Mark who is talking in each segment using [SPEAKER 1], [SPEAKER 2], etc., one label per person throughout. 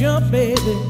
[SPEAKER 1] jump, baby,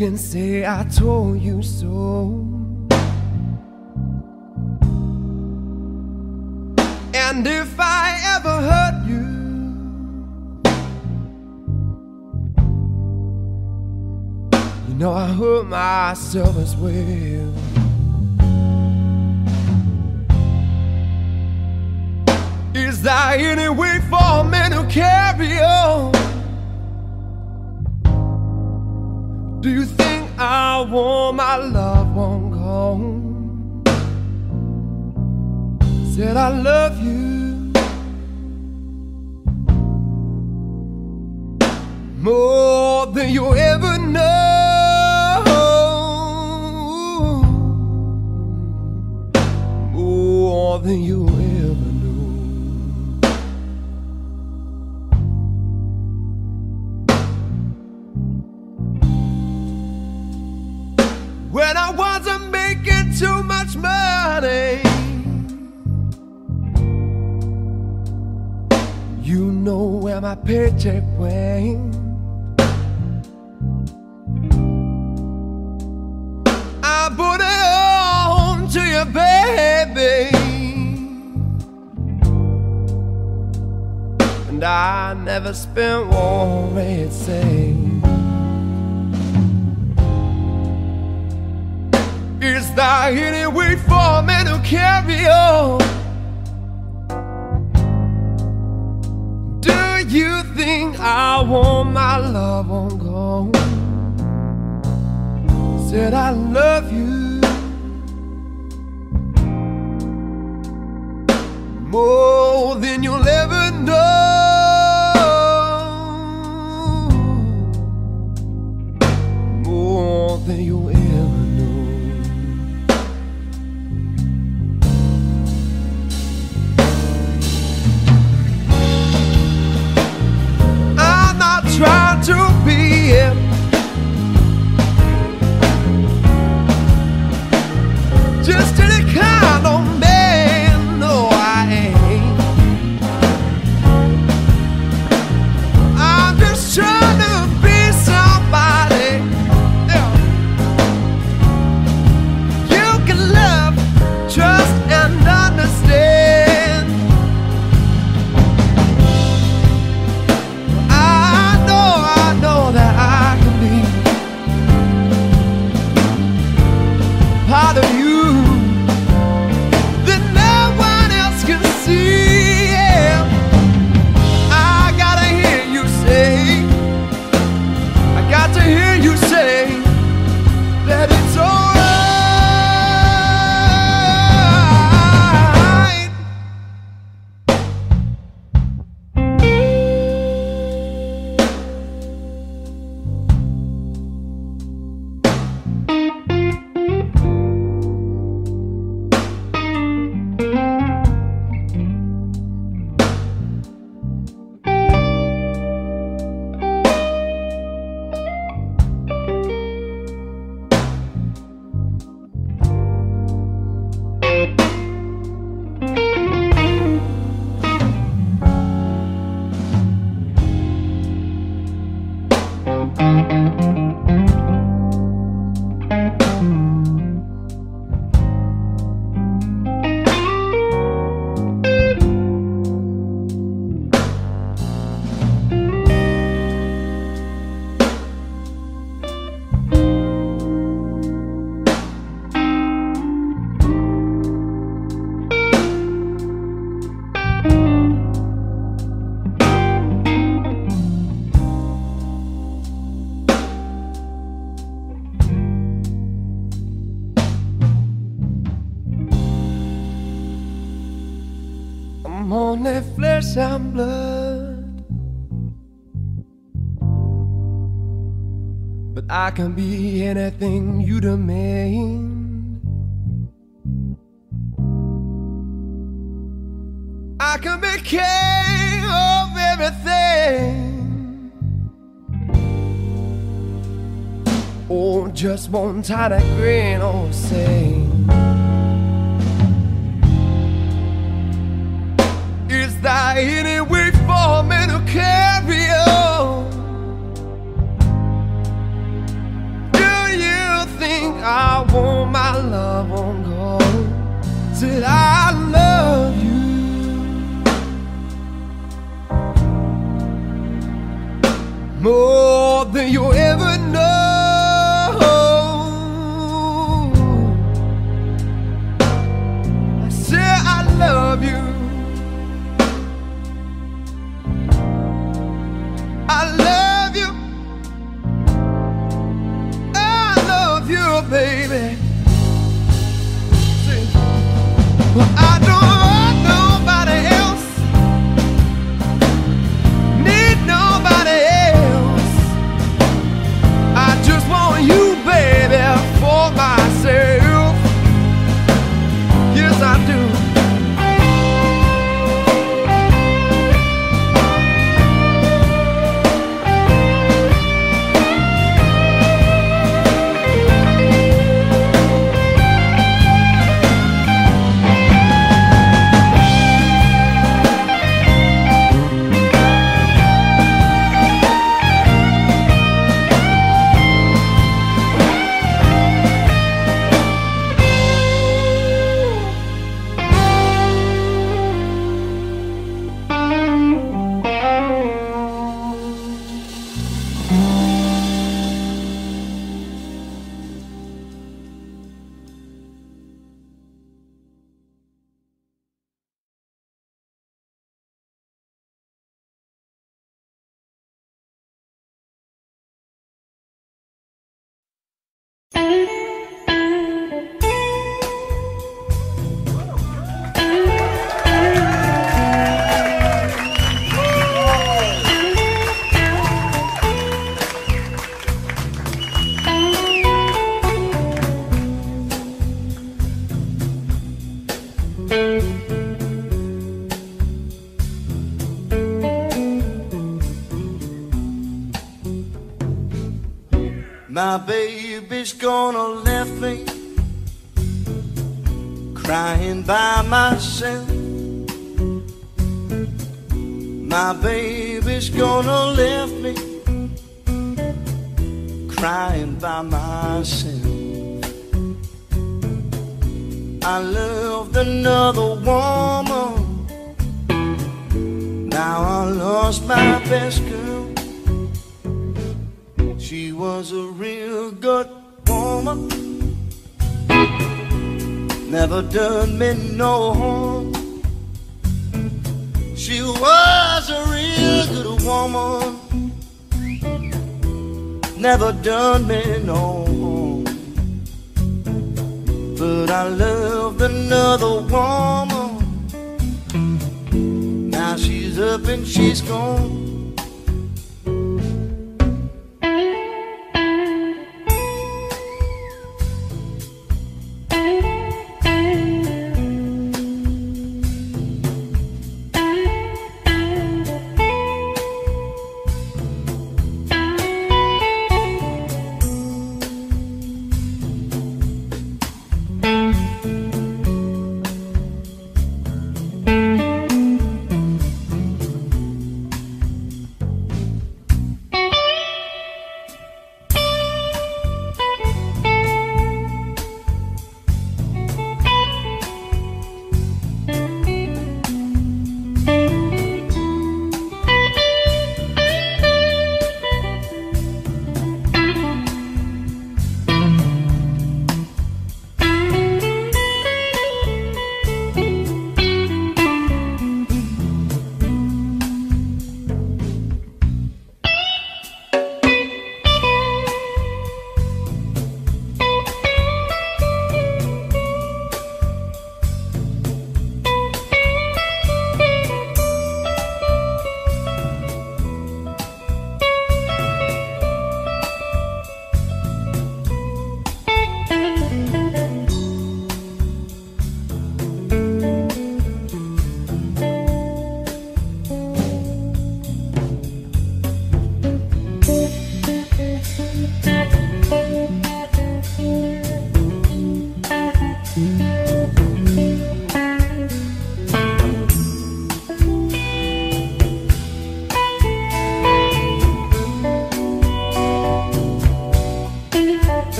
[SPEAKER 2] can say I told you so. And if I ever hurt you, you know I hurt myself as well. Is there any way for me to carry on? Do you think I want my loved one gone? Said I love you more than you ever know. More than you too much money. You know where my paycheck went. I put it on to you, baby. And I never spent one red cent. Is there any way for me to carry on? Do you think I want my love on gone? Said I love you more than you'll ever know. Trying to be him. Just any kind of only flesh and blood. But I can be anything you demand. I can be king of everything. Oh, just one tiny grin or say. There any way for me to carry on? Do you think I want my love on gold? Said I
[SPEAKER 3] My baby's gonna left me crying by myself. My baby's gonna left me crying by myself. I loved another woman. Now I lost my best girl. She was a real good woman. Never done me no harm. She was a real good woman. Never done me no harm. But I loved another woman. Now she's up and she's gone.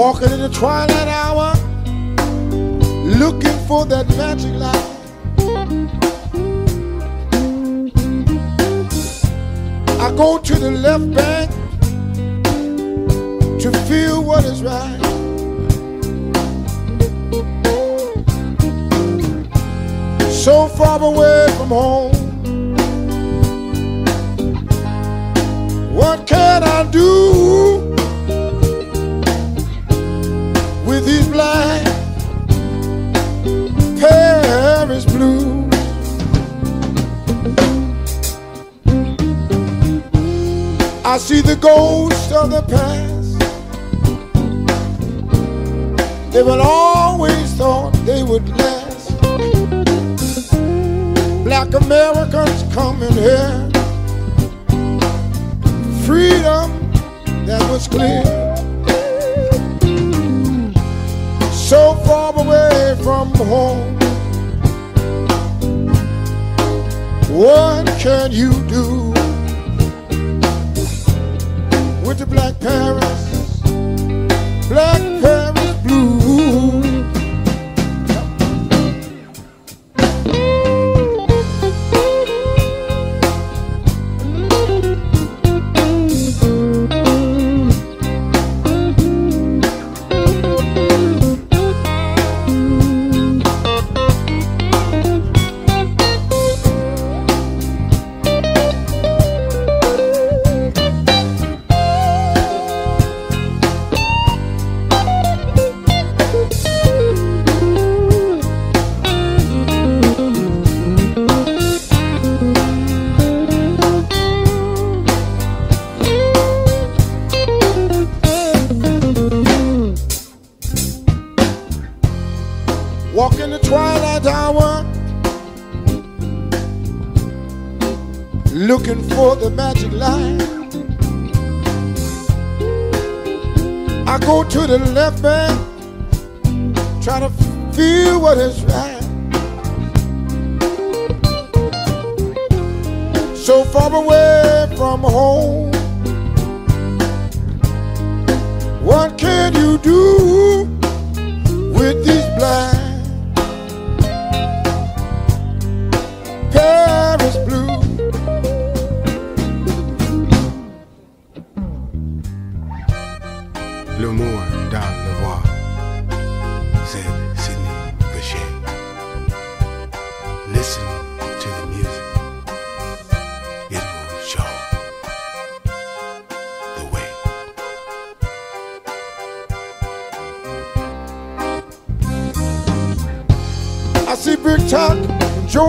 [SPEAKER 4] Walking in the twilight hour, looking for that magic light. I go to the left bank to feel what is right. So far away from home. What can I do? Paris blues. I see the ghost of the past. They will always thought they would last. Black Americans coming here. Freedom that was clear. Away from home. What can you do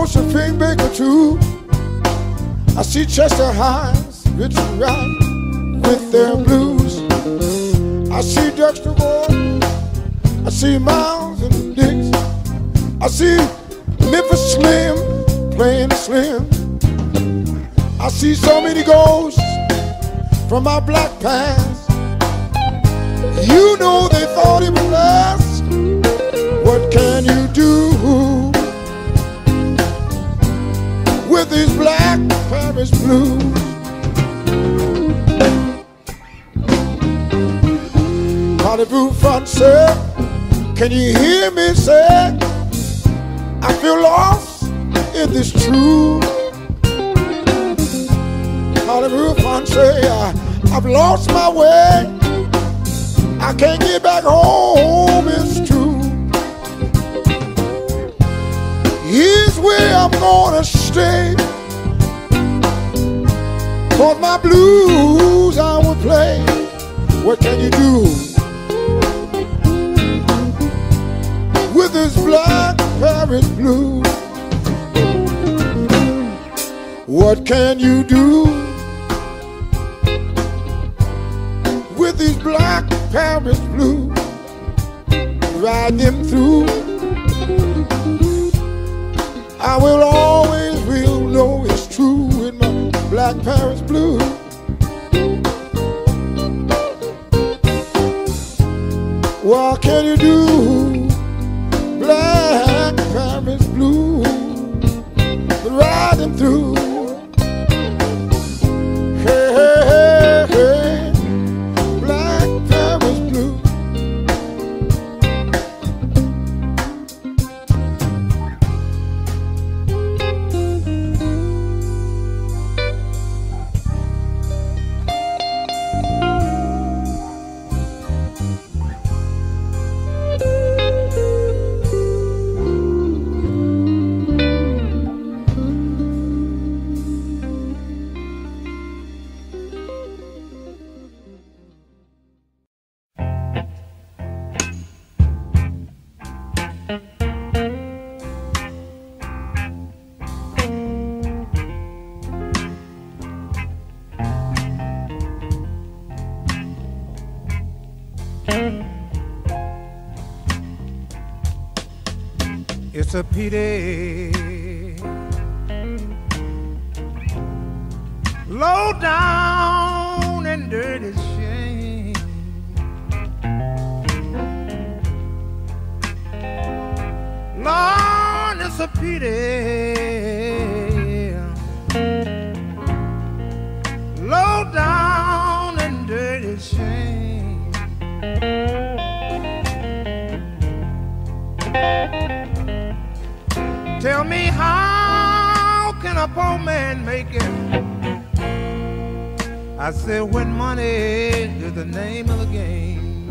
[SPEAKER 4] Josephine Baker too. I see Chester Himes, Richard Wright with their blues. I see Dexter Ward. I see Miles and Dix. I see Memphis Slim playing slim. I see so many ghosts from my black past. You know they thought it was last. These black Paris blues. Hollywood front say, can you hear me say, I feel lost in this truth. Hollywood front I, I've lost my way. I can't get back home, it's true. Here's where I'm gonna stay. For my blues I will play. What can you do? With this black Paris blues. What can you do? It's
[SPEAKER 3] poor man make it? I said when money is the name of the game.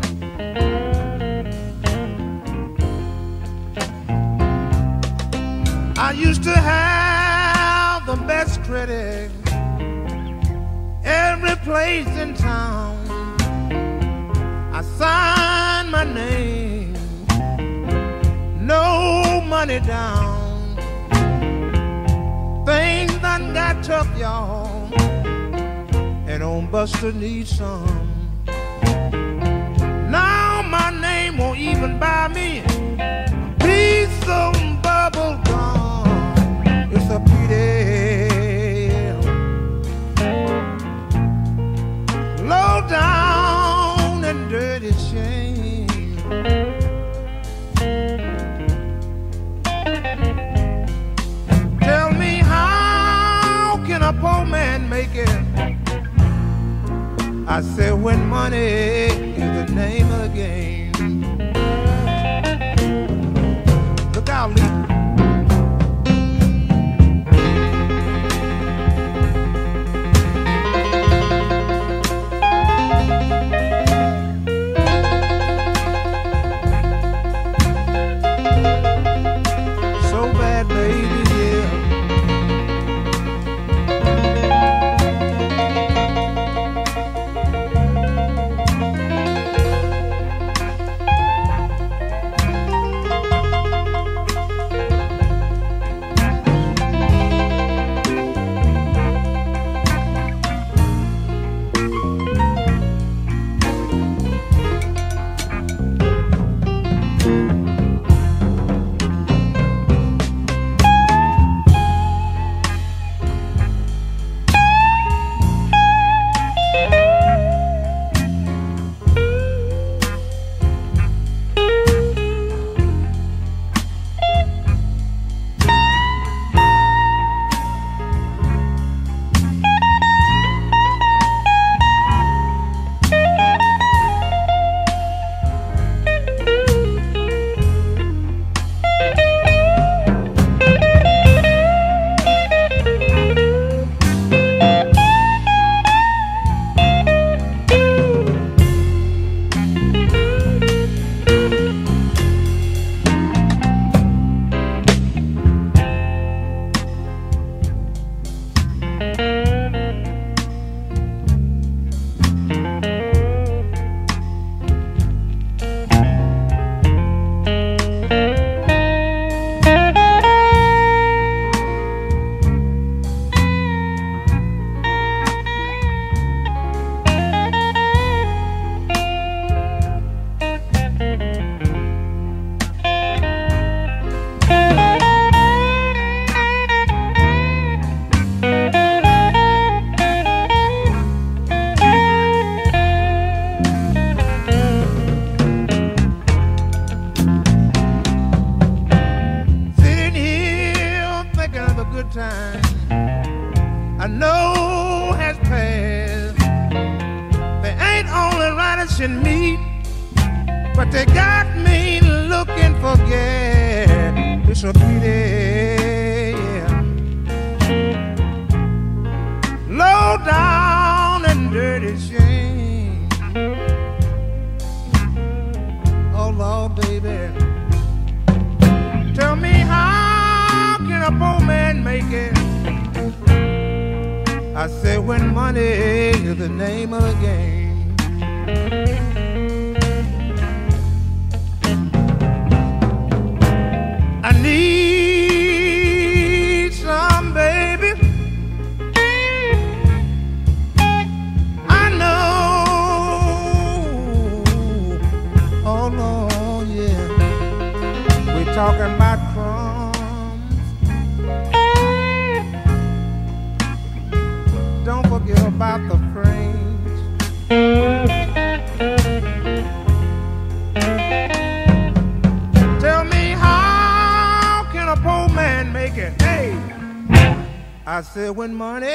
[SPEAKER 3] I used to have the best credit every place in town. I signed my name no money down. Tough, y'all, and on Buster needs some. Now my name won't even buy me a piece of bubble gum. It's a pity. Poor man make it? I said when money is the name of the game. When money,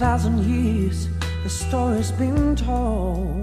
[SPEAKER 5] thousand years, the story's been told.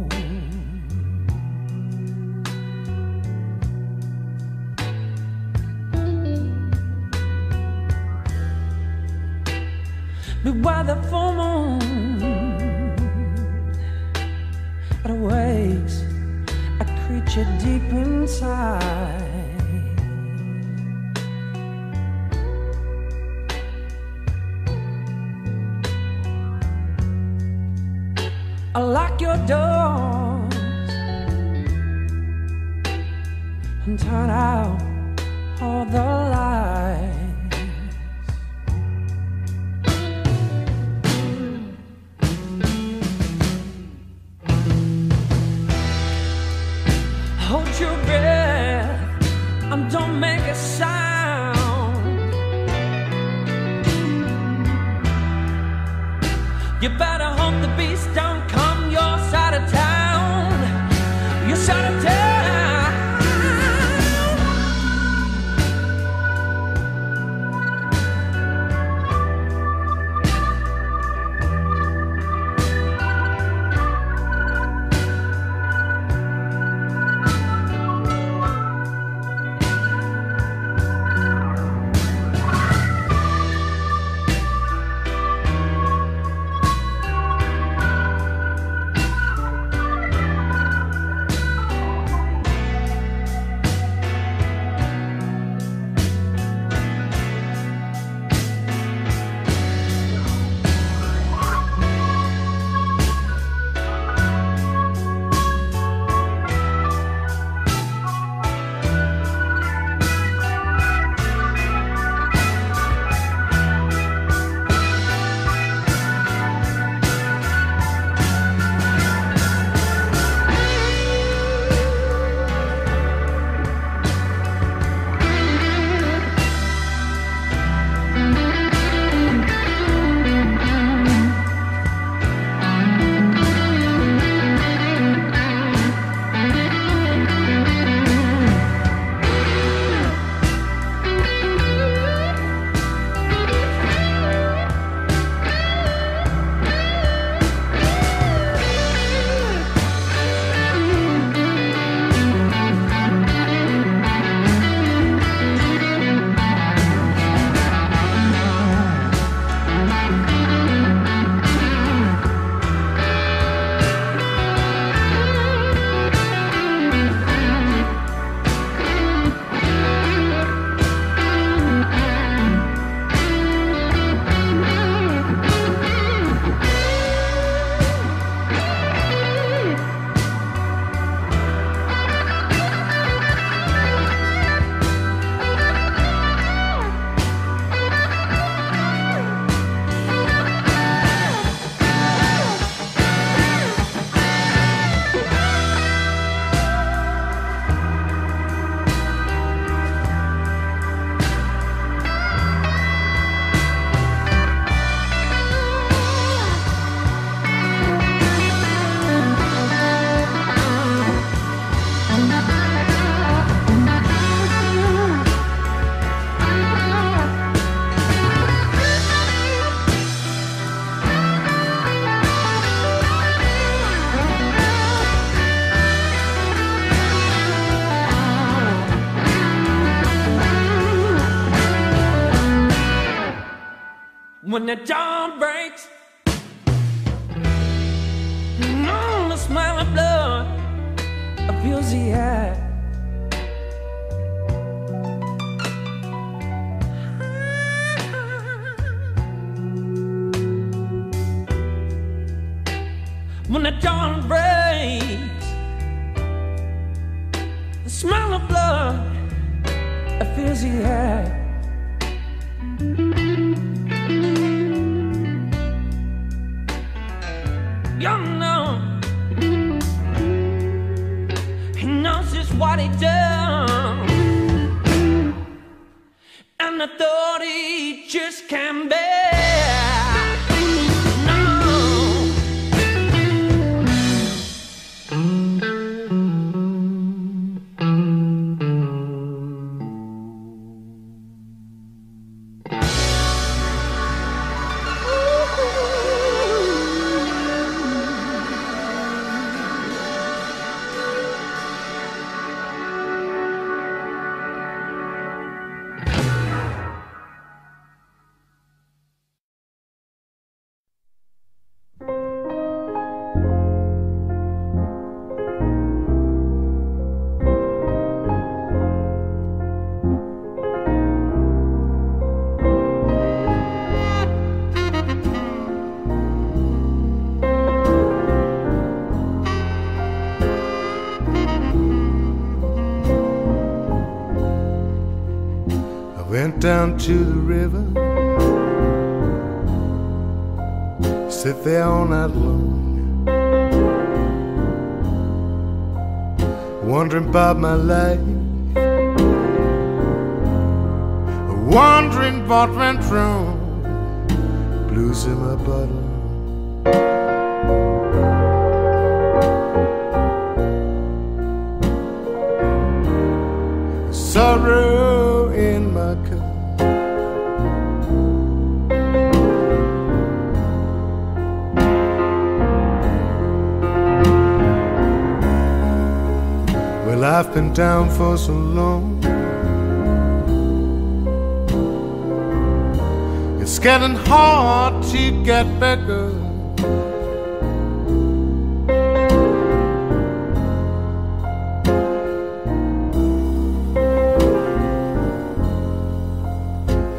[SPEAKER 4] Down to the river, sit there all night long, wondering about my life, wondering what went wrong, blues in my bottle. Down for so long. It's getting hard to get better.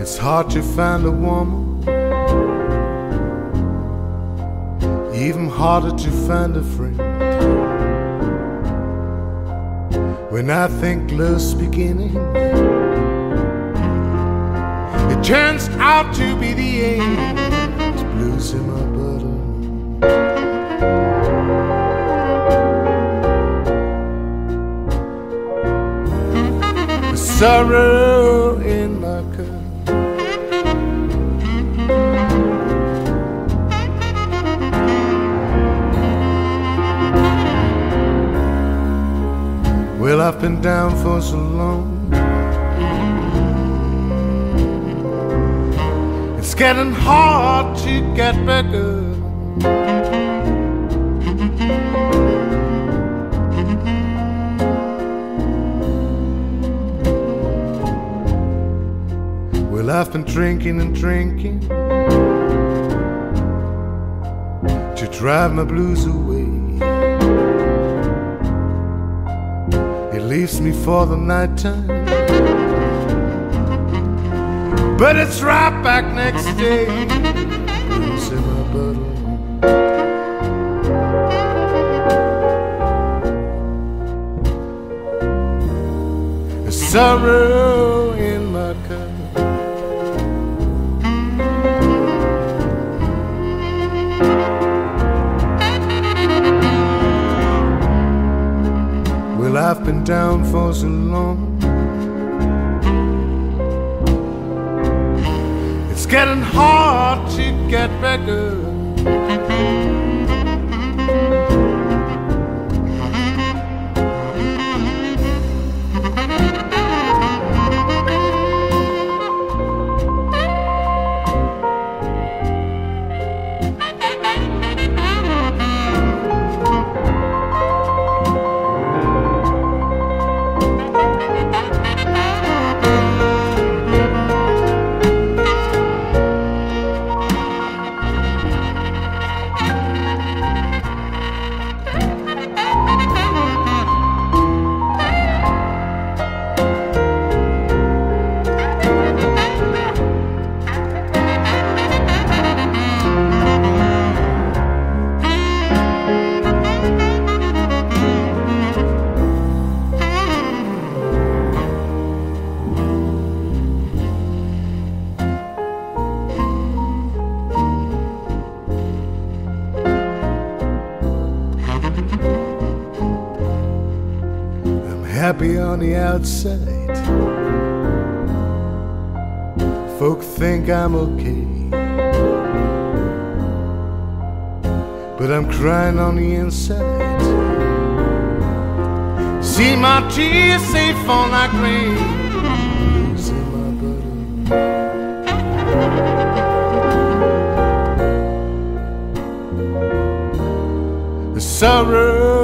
[SPEAKER 4] It's hard to find a woman, even harder to find a friend. When I think love's beginning, it turns out to be the end. It's blues in my bottle. Sorrow been down for so long. It's getting hard to get better. Well, I've been drinking and drinking to drive my blues away. Leaves me for the nighttime. But it's right back next day. There's sorrow down for so long. It's getting hard to get better. On the outside. Folk think I'm okay. But I'm crying on the inside. See my tears safe. Losing my butter. The sorrow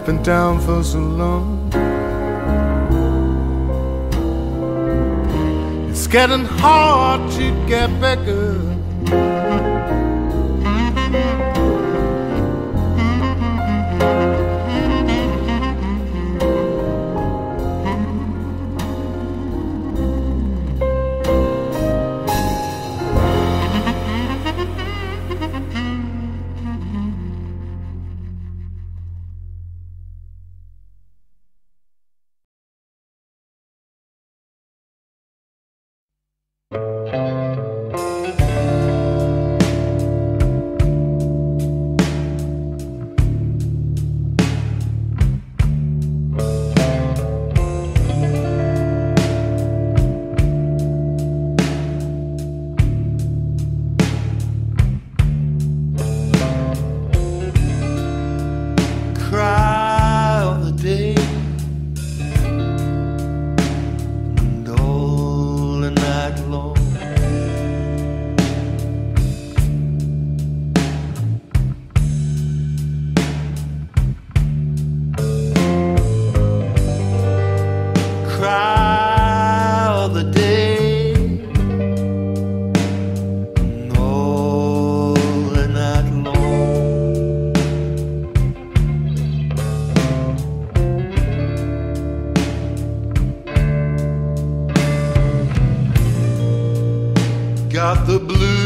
[SPEAKER 4] I've been down for so long. It's getting hard to get back up.
[SPEAKER 6] The blues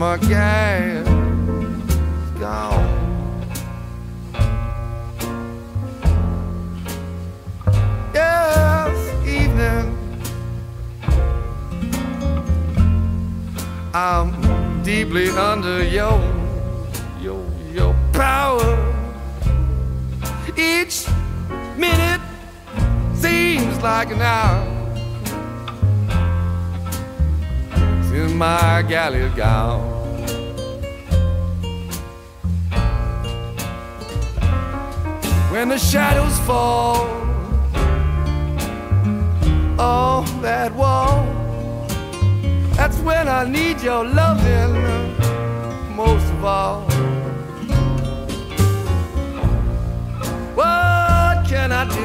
[SPEAKER 6] my
[SPEAKER 2] guy. Do?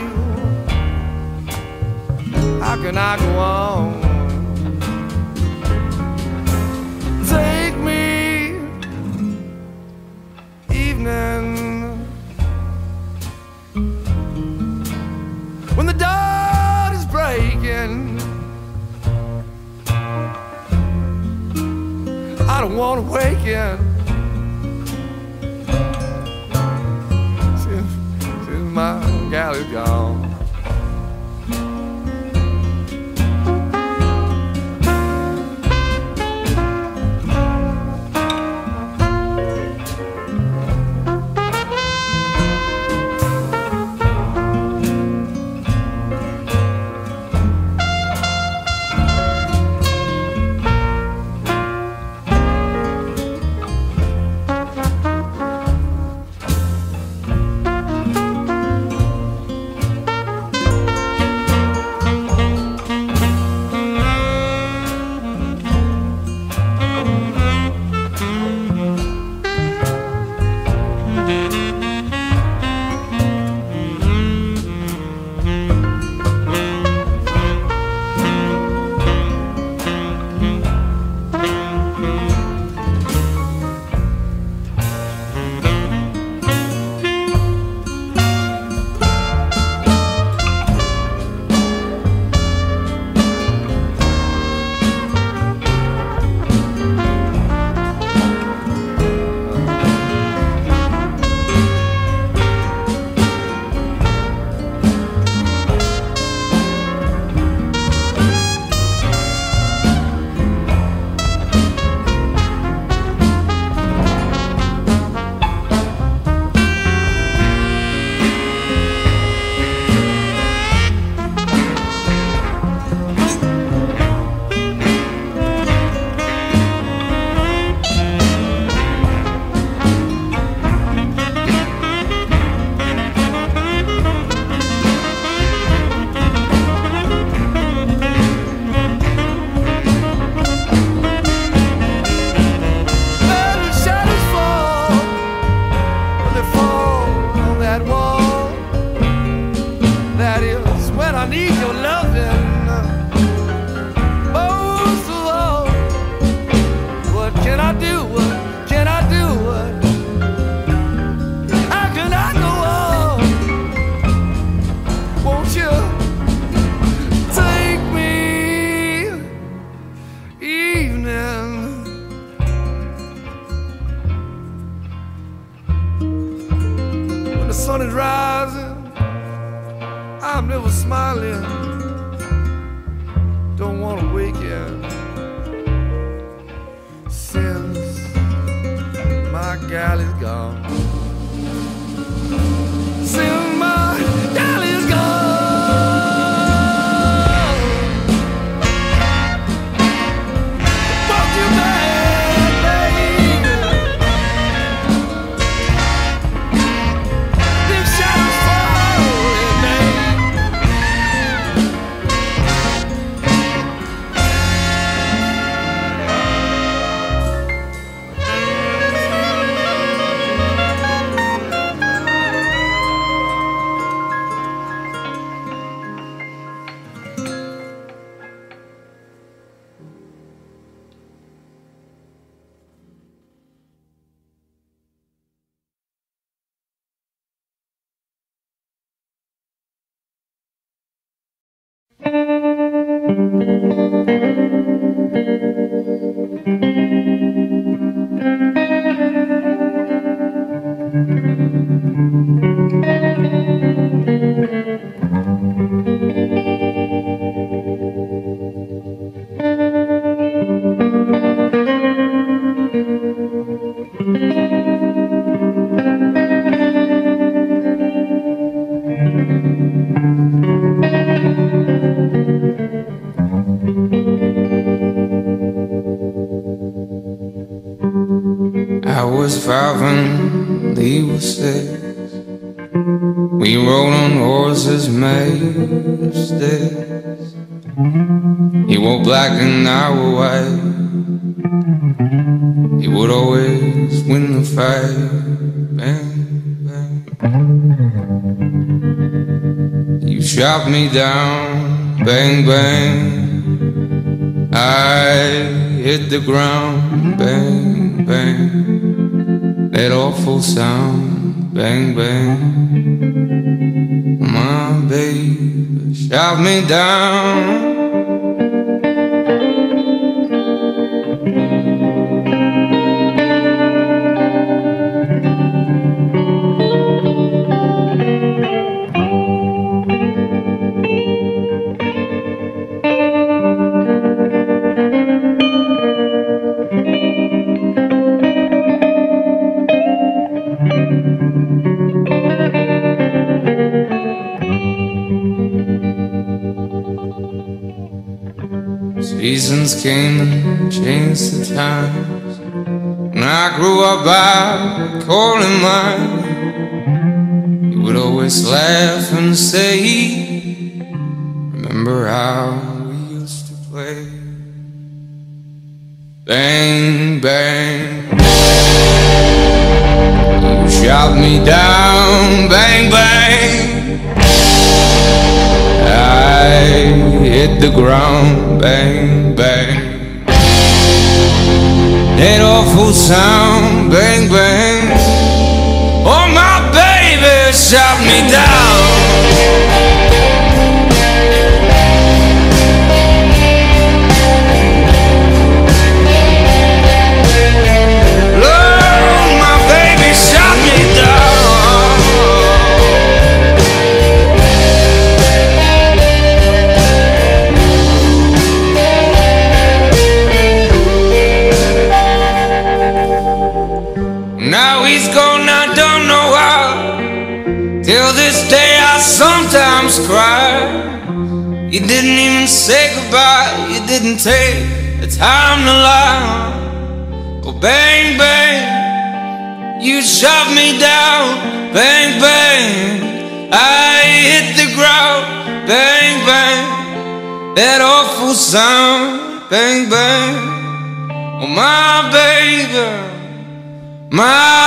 [SPEAKER 2] How can I go on? Take me evening when the dawn is breaking. I don't want to wake you. gone.
[SPEAKER 7] me down, bang, bang. I hit the ground, bang, bang. That awful sound, bang, bang. My baby shot me down. came and changed the times. When I grew up by coal and mine, you would always laugh and say little for bang bang, Oh, my baby, my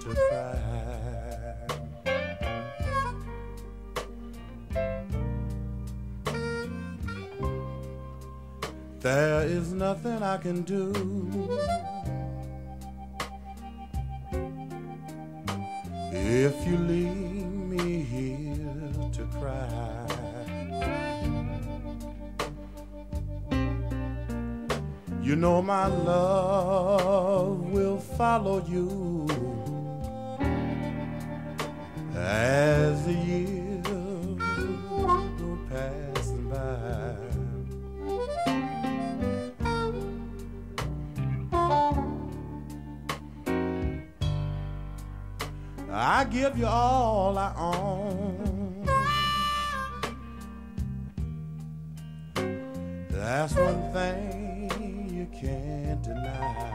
[SPEAKER 7] to
[SPEAKER 8] find.
[SPEAKER 4] There is nothing I can do. If you leave me here to cry. You know my love will follow you as the years go passing by. I give you all I own. That's one thing you can't deny.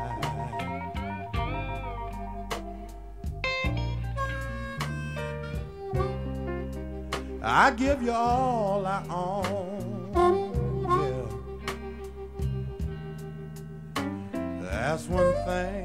[SPEAKER 4] I give you all I own. Yeah. That's one thing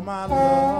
[SPEAKER 4] my love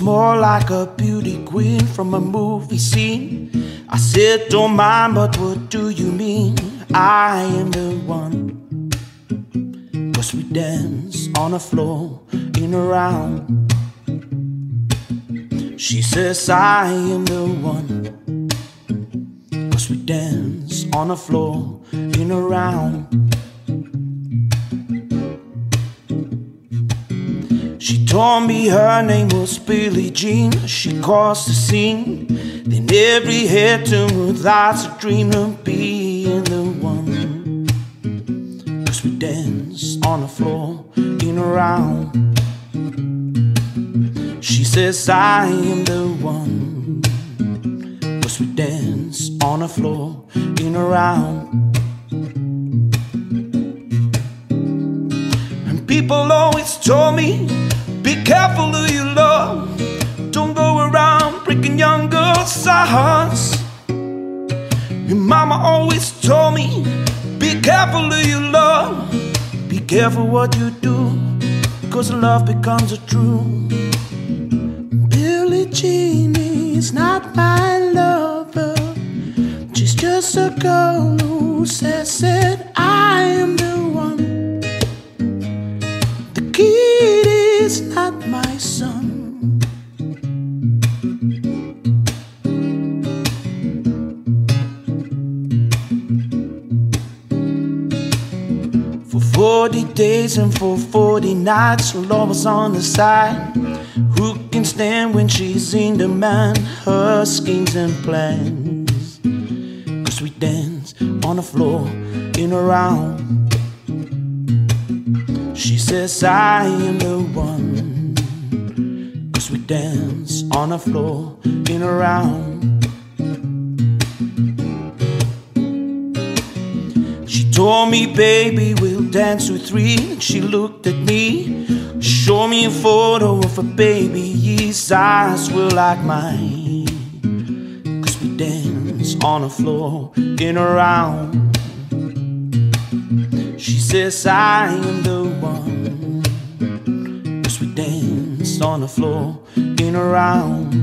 [SPEAKER 3] more like a beauty queen from a movie scene. I said, Don't mind, but what do you mean? I am the one. Cause we dance on the floor in a round. She says, I am the one. Cause we dance on the floor in a round. She told me her name was Billie Jean. She caused the scene. Then every head turned eyes a dream of being the one. Cause we dance on the floor in a round. She says, I am the one. Cause we dance on the floor in a round. And people always told me, be careful who you love. Don't go around breaking young girls' hearts. Your mama always told me, be careful who you love. Be careful what you do, cause love becomes a true. Billie Jean is not my lover. She's just a girl who says that I am the one. Is not my son. For 40 days and for 40 nights, love was on the side. Who can stand when she's in demand? Her schemes and plans. Cause we dance on the floor in a round. She says, I am the one. Cause we dance on the floor in a round. She told me, baby, we'll dance to three. She looked at me, showed me a photo of a baby. His eyes were like mine. Cause we dance on the floor in a round. Says, I am the one. Cause we dance on the floor in a round.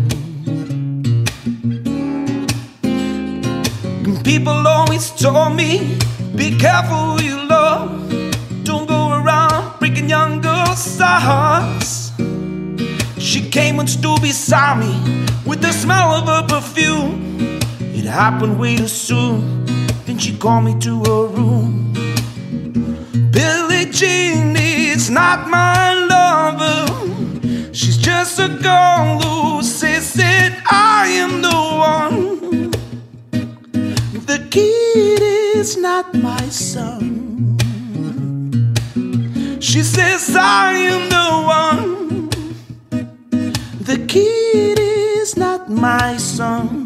[SPEAKER 3] And people always told me, be careful who you love. Don't go around breaking young girls' hearts. She came and stood beside me with the smell of her perfume. It happened way too soon. Then she called me to her room. Not my lover. She's just a girl who says that I am the one. The kid is not my son. She says I am the one. The kid is not my son.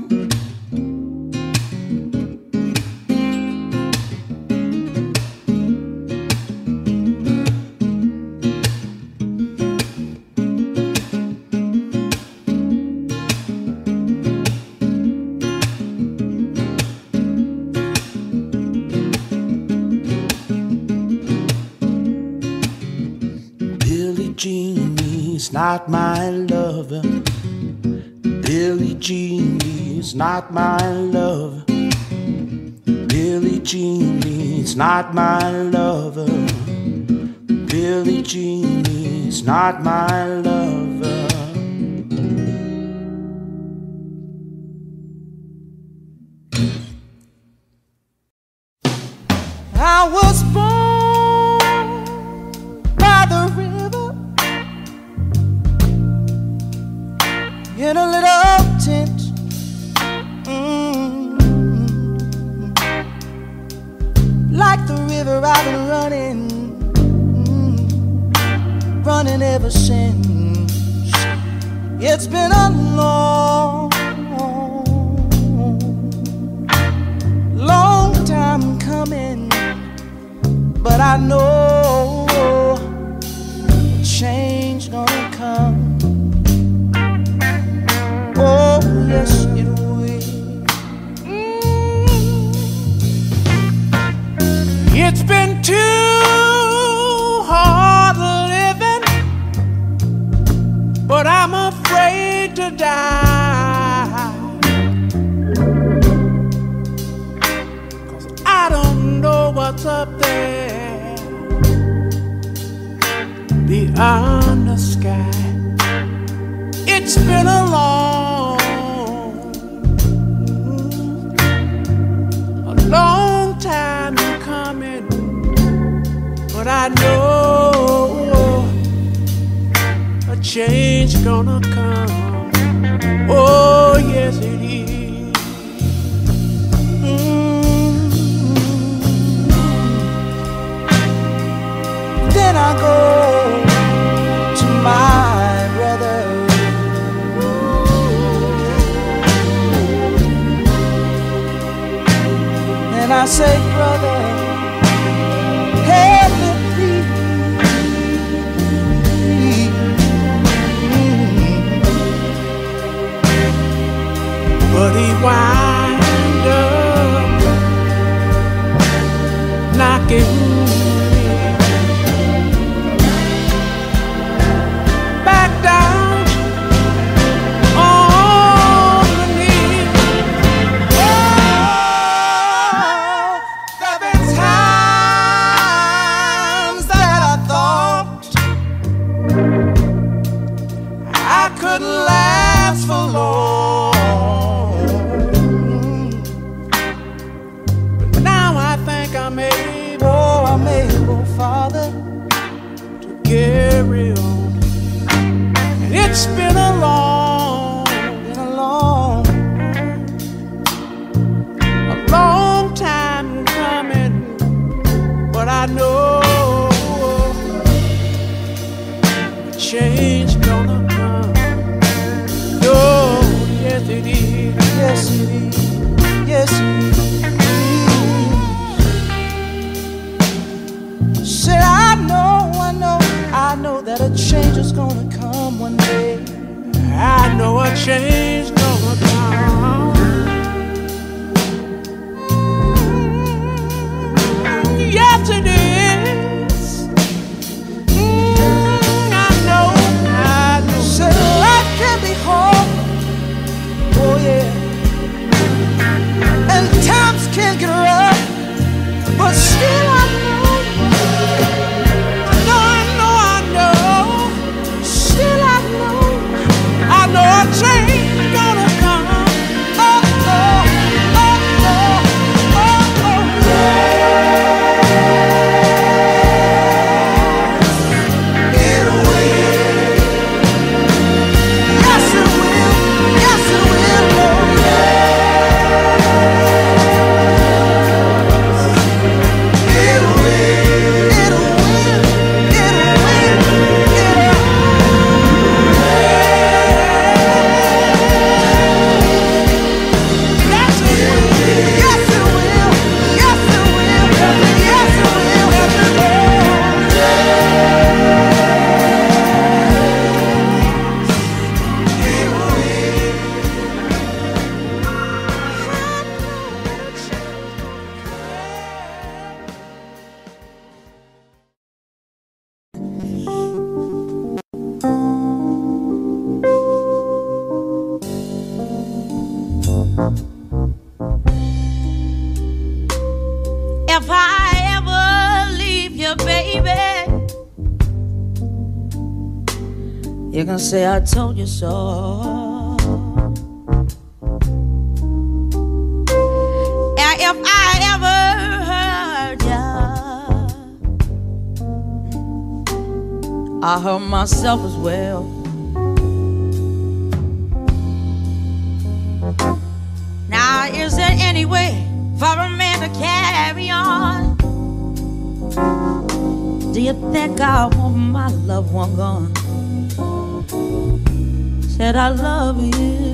[SPEAKER 3] Not my lover. Billie Jean is not my lover. Billie Jean is not my lover. Billie Jean is not my lover.
[SPEAKER 9] Ever since. It's been a long, long time coming, but I know Cause I don't know
[SPEAKER 1] what's up there beyond the sky. It's been a long, a long time coming, but I know a change gonna come. Oh, yes, it is. Mm.
[SPEAKER 10] Then I go to my brother. And I say, brother,
[SPEAKER 1] He wind up knocking change gonna come. Oh, yes it is.
[SPEAKER 10] yes it is, yes it is. Said I know, I know, I know that a change is gonna come one day.
[SPEAKER 1] I know a change I
[SPEAKER 9] told you so. And if I ever hurt ya, I hurt myself as well. Now, is there any way for a man to carry on? Do you think I want my loved one gone? I love you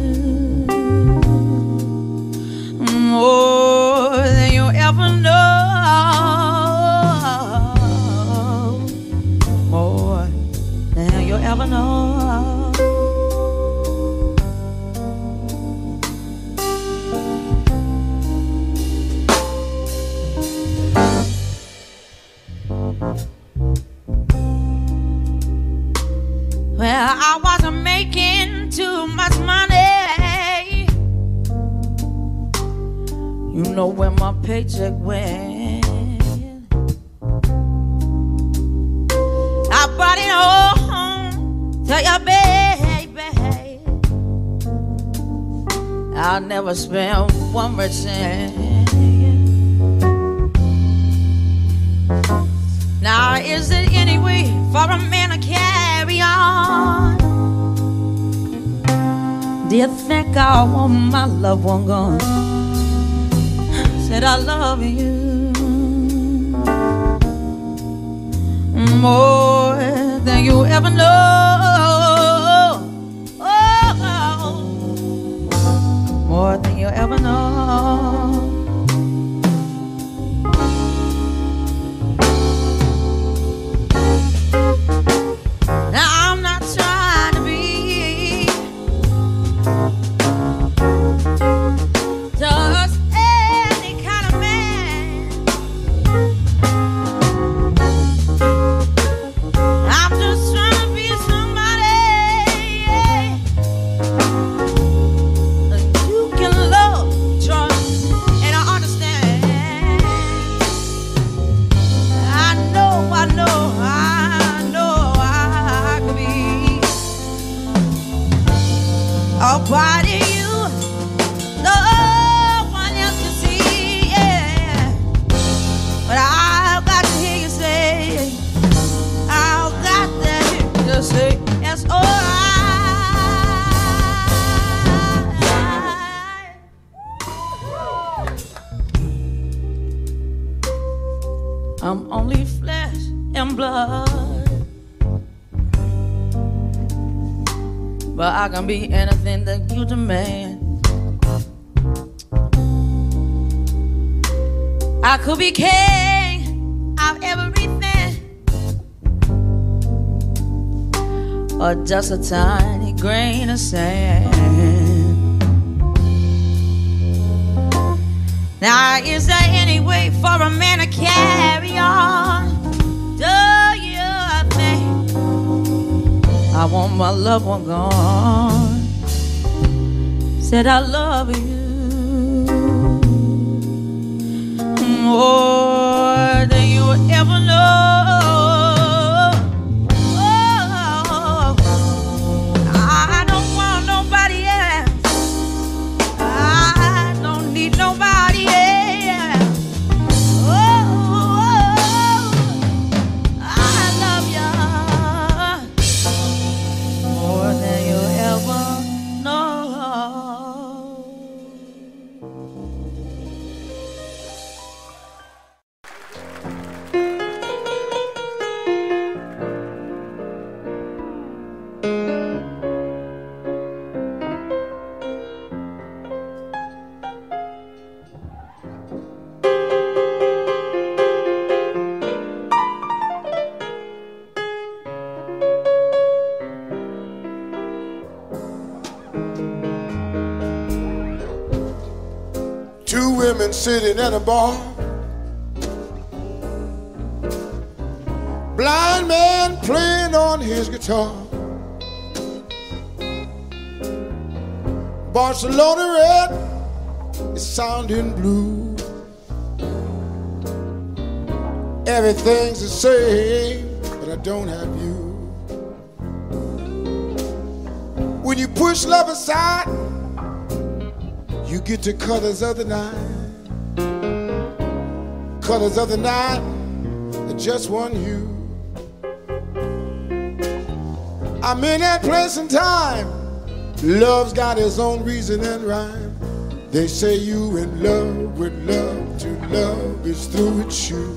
[SPEAKER 9] just a tiny grain of sand. Now, is there any way for a man to carry on? Do you think I want my loved one gone? Said I love you more
[SPEAKER 4] sitting at a bar. Blind man playing on his guitar. Barcelona red is sounding blue. Everything's the same, but I don't have you. When you push love aside, you get to colors of the night. Colors of the night, just one hue. I'm in that place and time. Love's got its own reason and rhyme. They say you in love with love to love is through with you.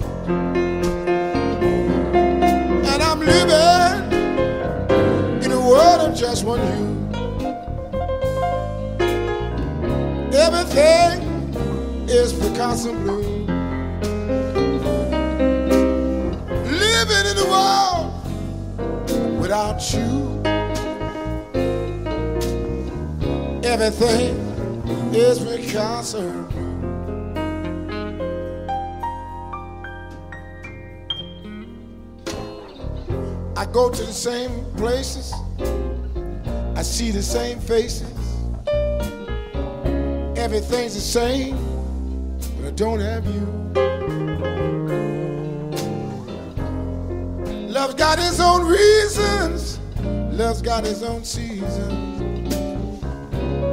[SPEAKER 4] And I'm living in a world of just one you. Everything is Picasso blue. Without you. Everything is blue. I go to the same places. I see the same faces. Everything's the same, but I don't have you. Got its own reasons. Love's got its own seasons.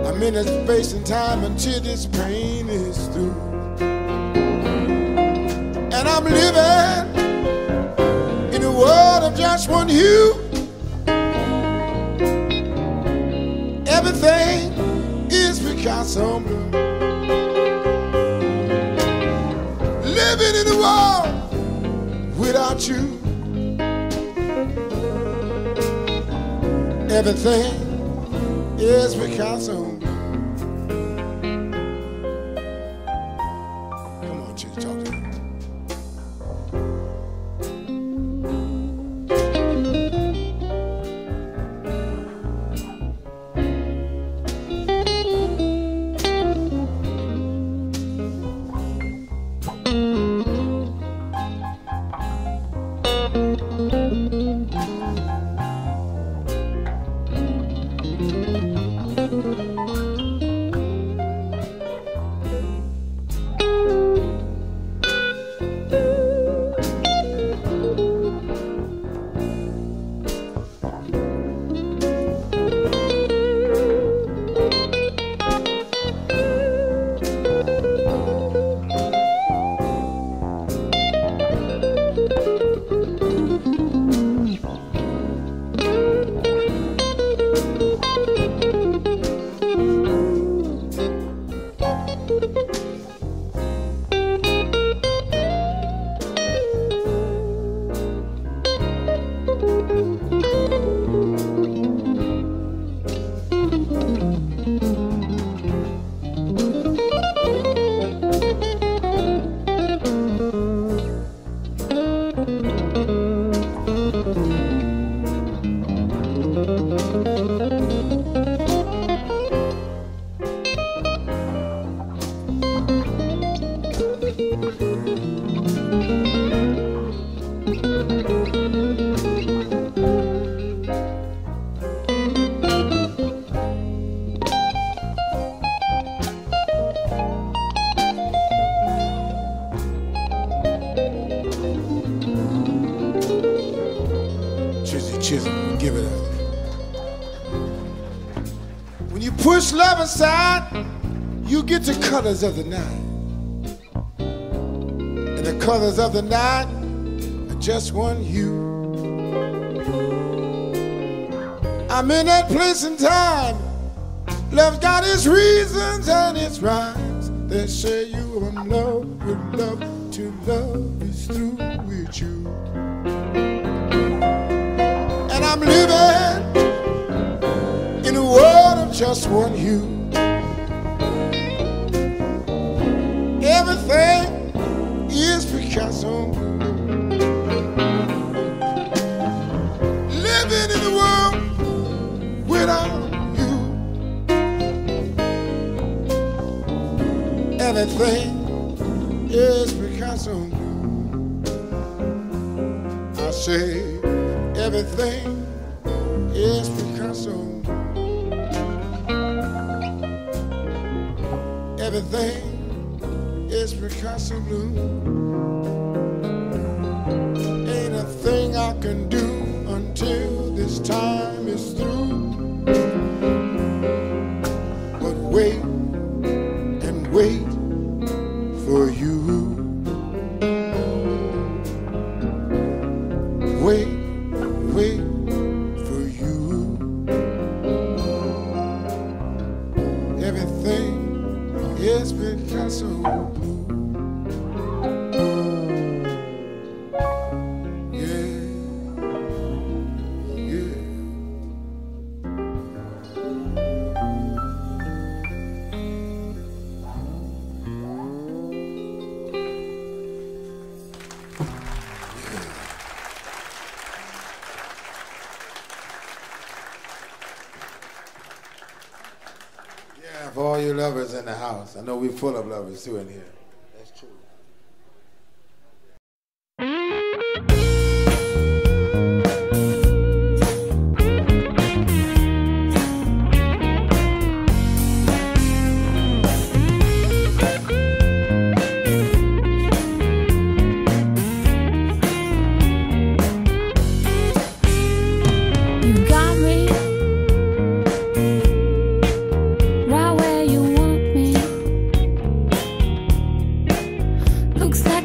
[SPEAKER 4] I'm in a space and time until this pain is through. And I'm living in a world of just one hue. Everything is Picasso blue. Living in a world without you. Everything is Picasso. Come colors of the night. And the colors of the night are just one hue. I'm in that place and time. Love's got its reasons and its rhymes. They say you are in love with love till love is through with you. And I'm living in a world of just one hue. I know we're full of lovers too in here. looks
[SPEAKER 11] like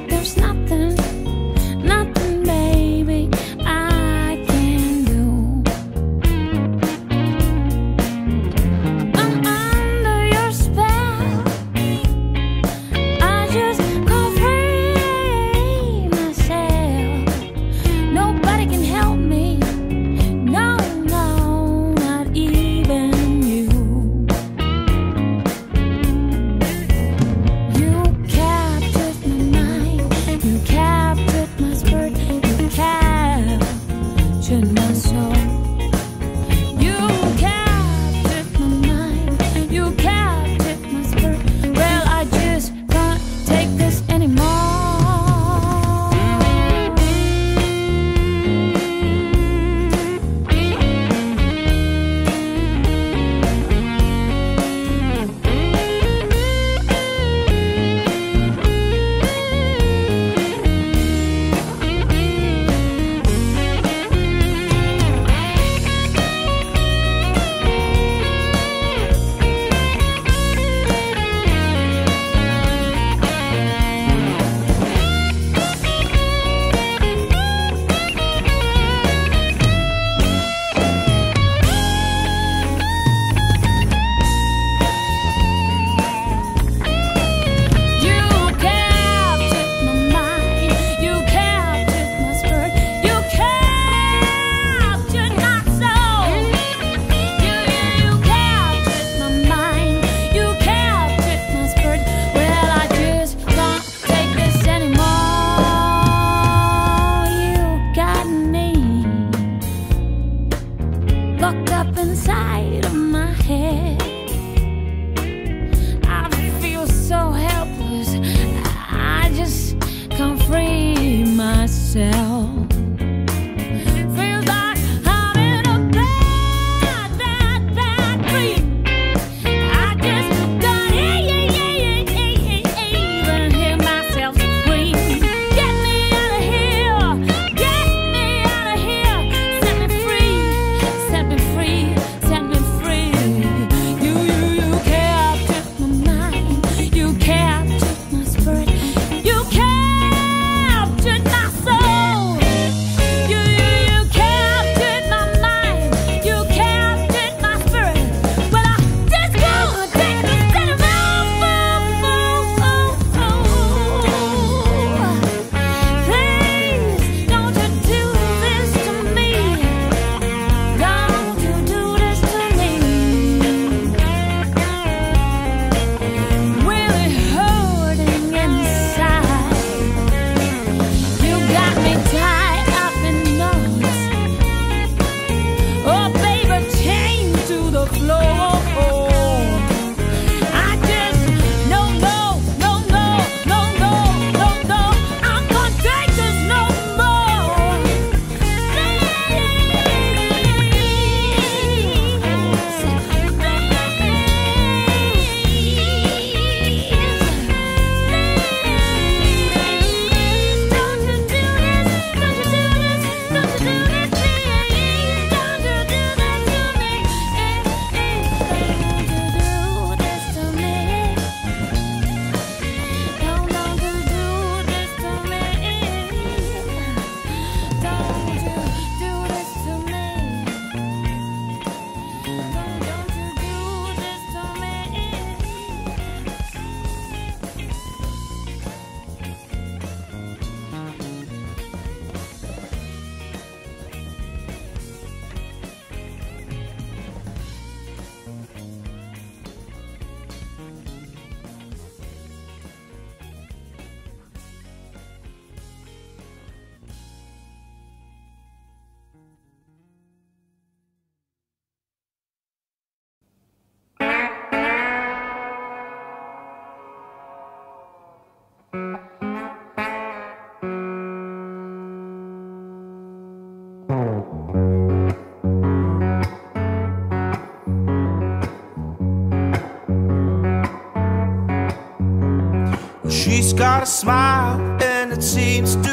[SPEAKER 11] got
[SPEAKER 3] a smile and it seems to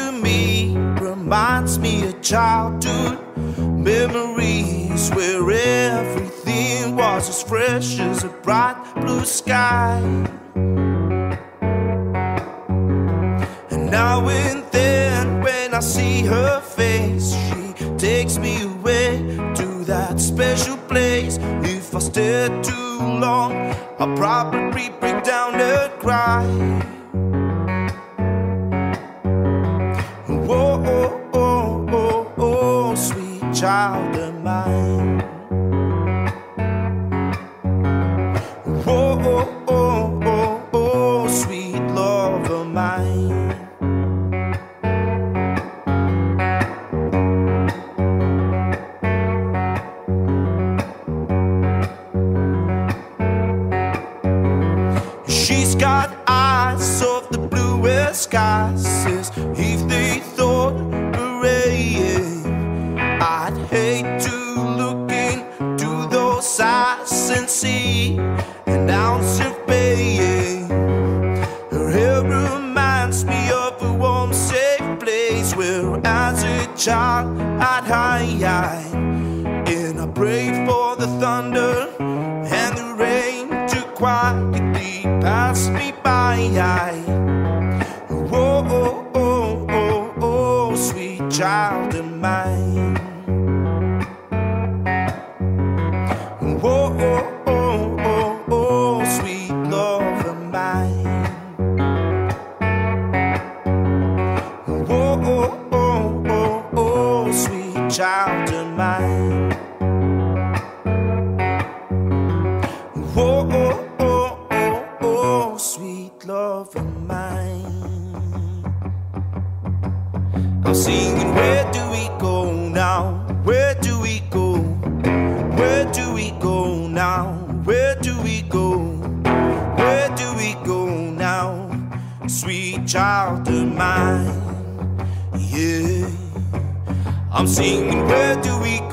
[SPEAKER 3] love of mine. I'm singing, where do we go now? Where do we go? Where do we go now? Where do we go? Where do we go now? Sweet child of mine, yeah. I'm singing, where do we go?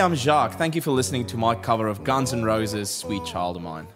[SPEAKER 3] I'm
[SPEAKER 12] Jacques. Thank you for listening to my cover of Guns N' Roses' Sweet Child of Mine.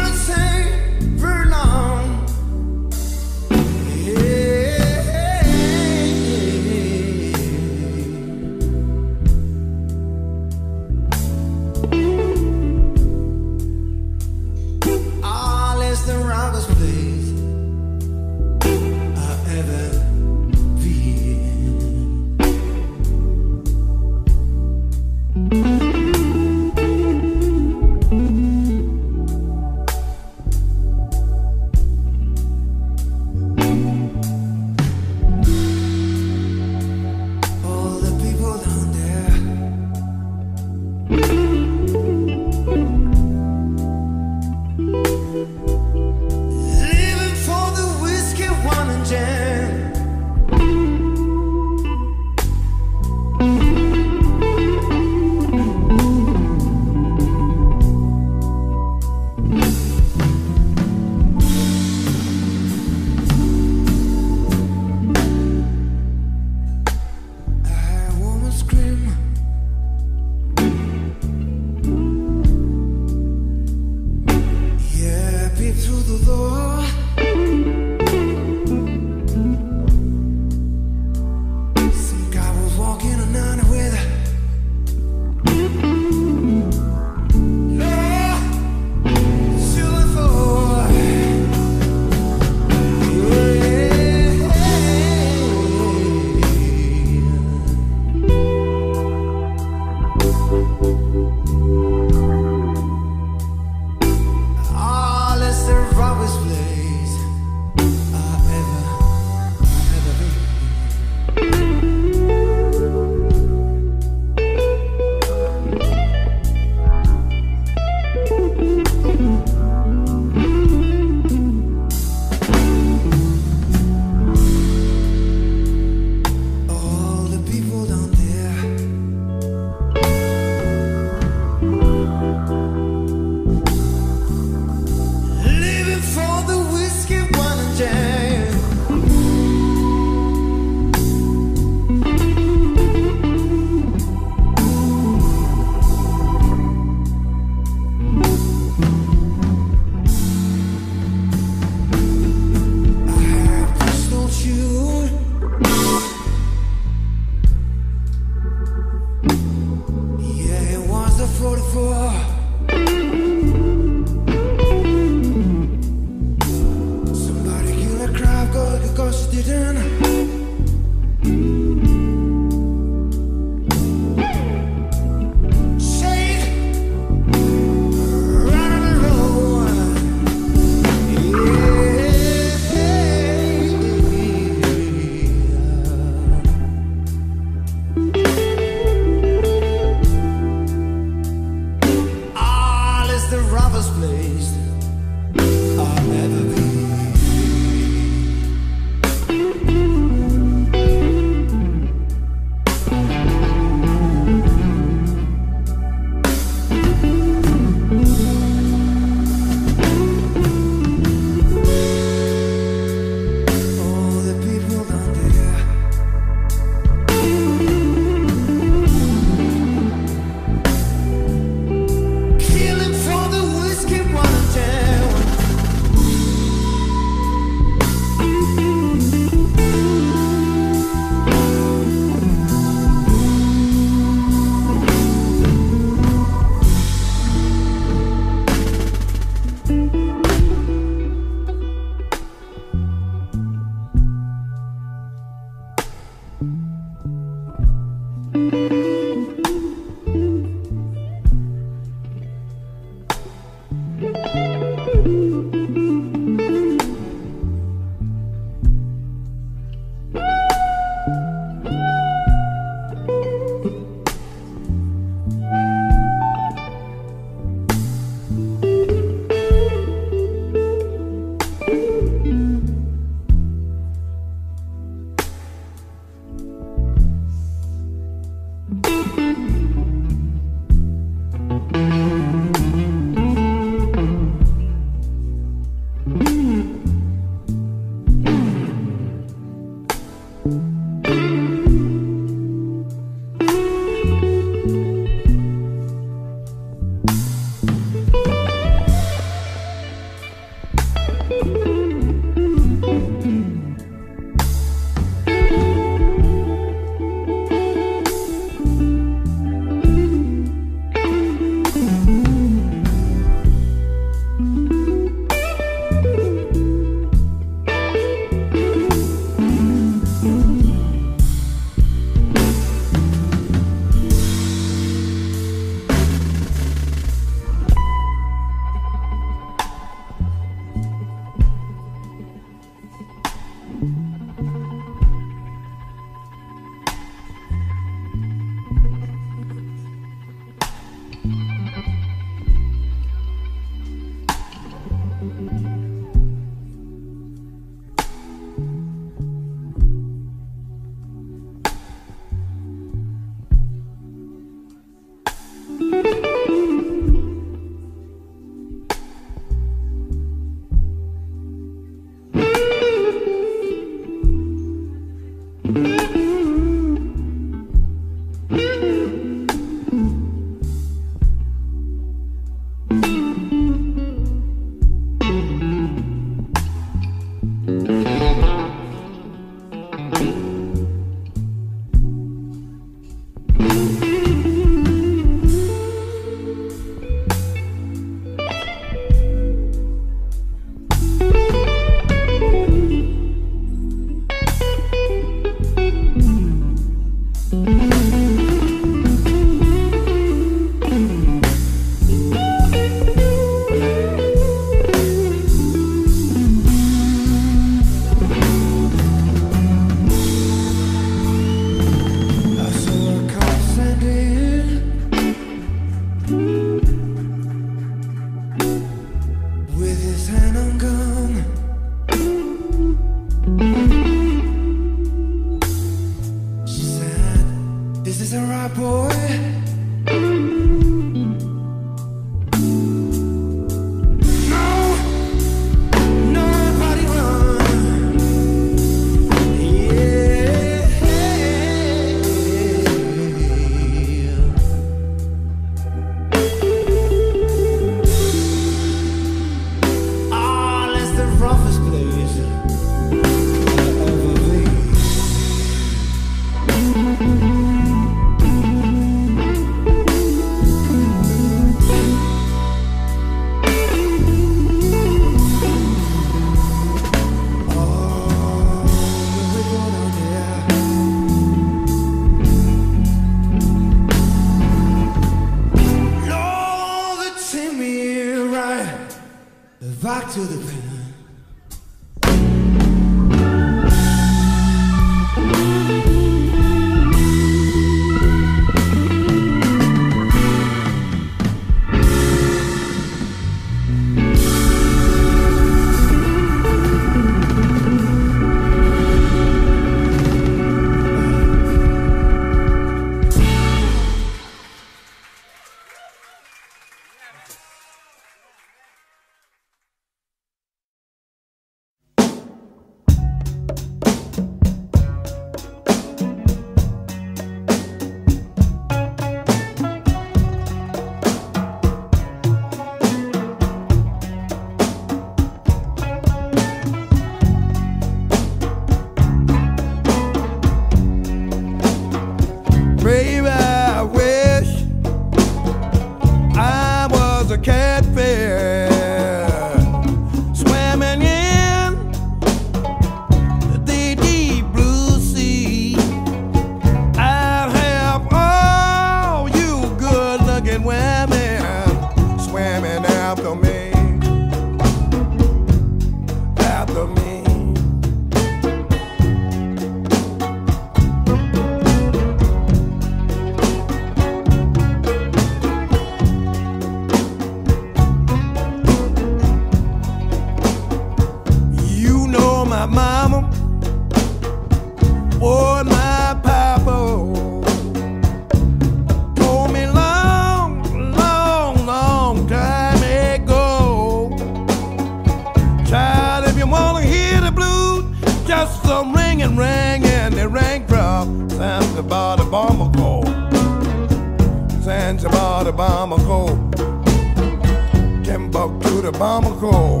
[SPEAKER 2] To.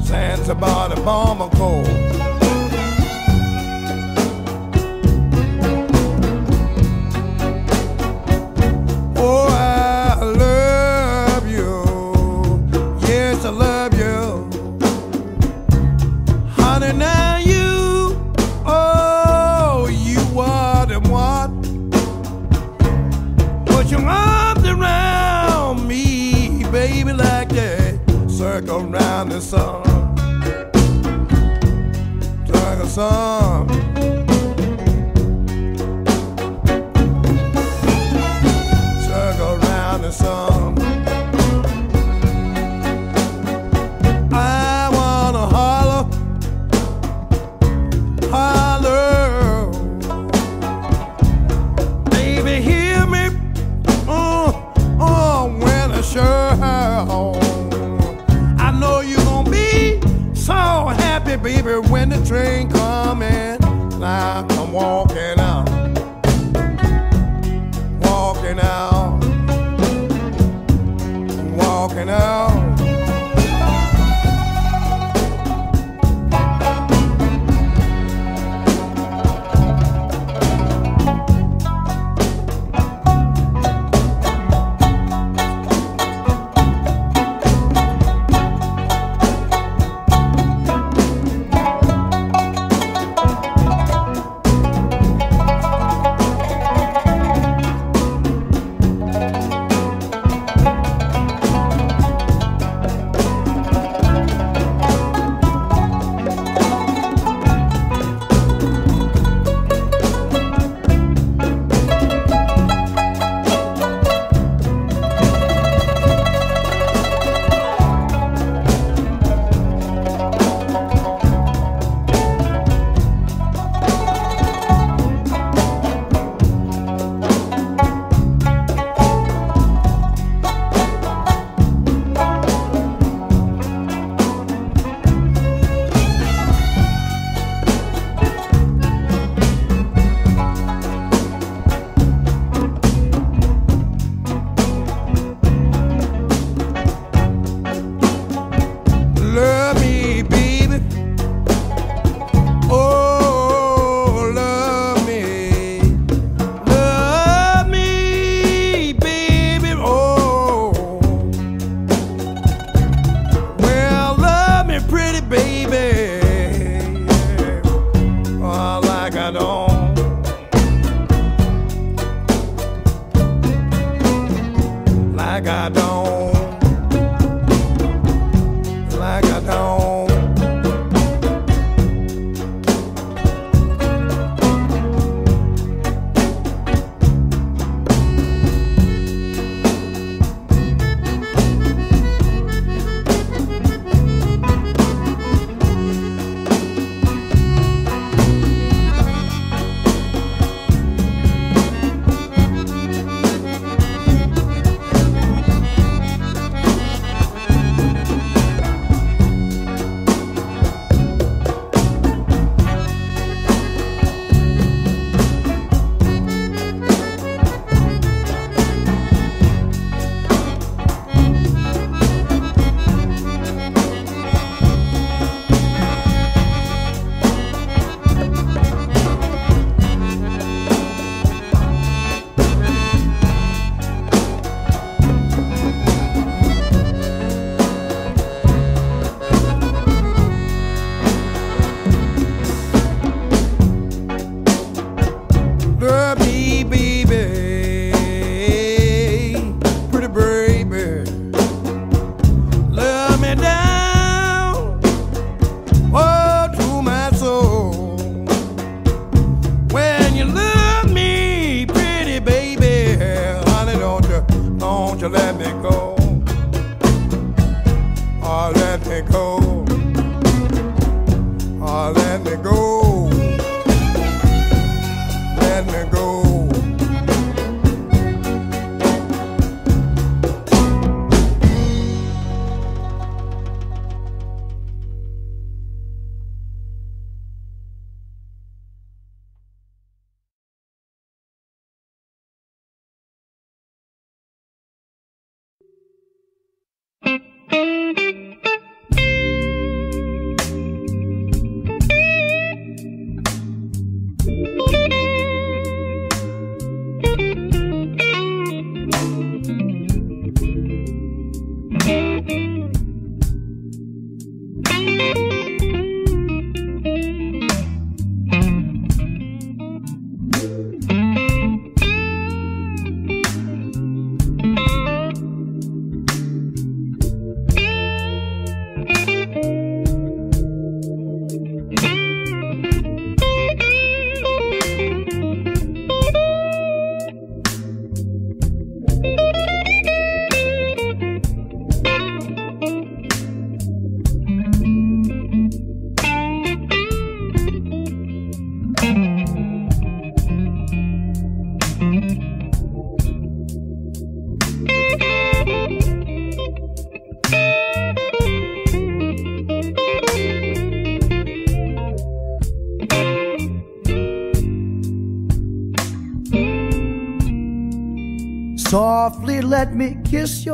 [SPEAKER 2] Zanzibar to Bamako. Oh, sun.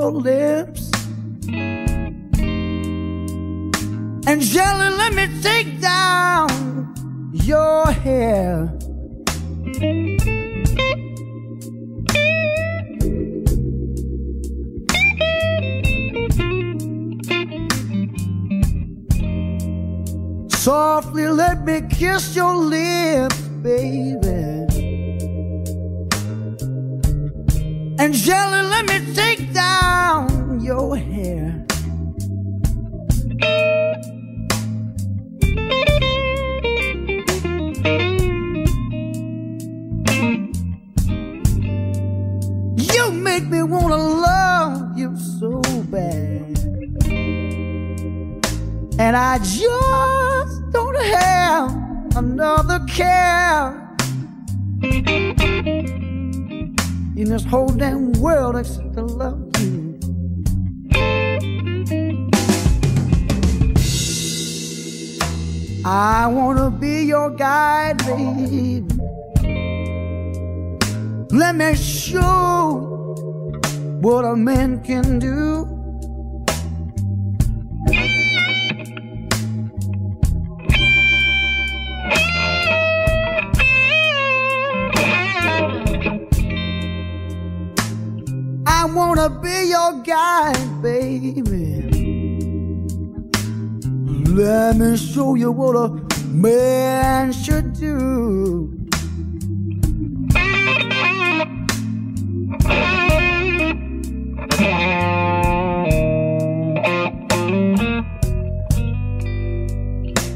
[SPEAKER 13] Your lips. And gently let me take down your hair. Softly let me kiss your lips, baby. And gently let me take down your hair. You make me wanna love you so bad. And I just don't have another care in this whole damn world except to I wanna be your guide, baby. Let me show what a man can do. Let me show you what a man should do.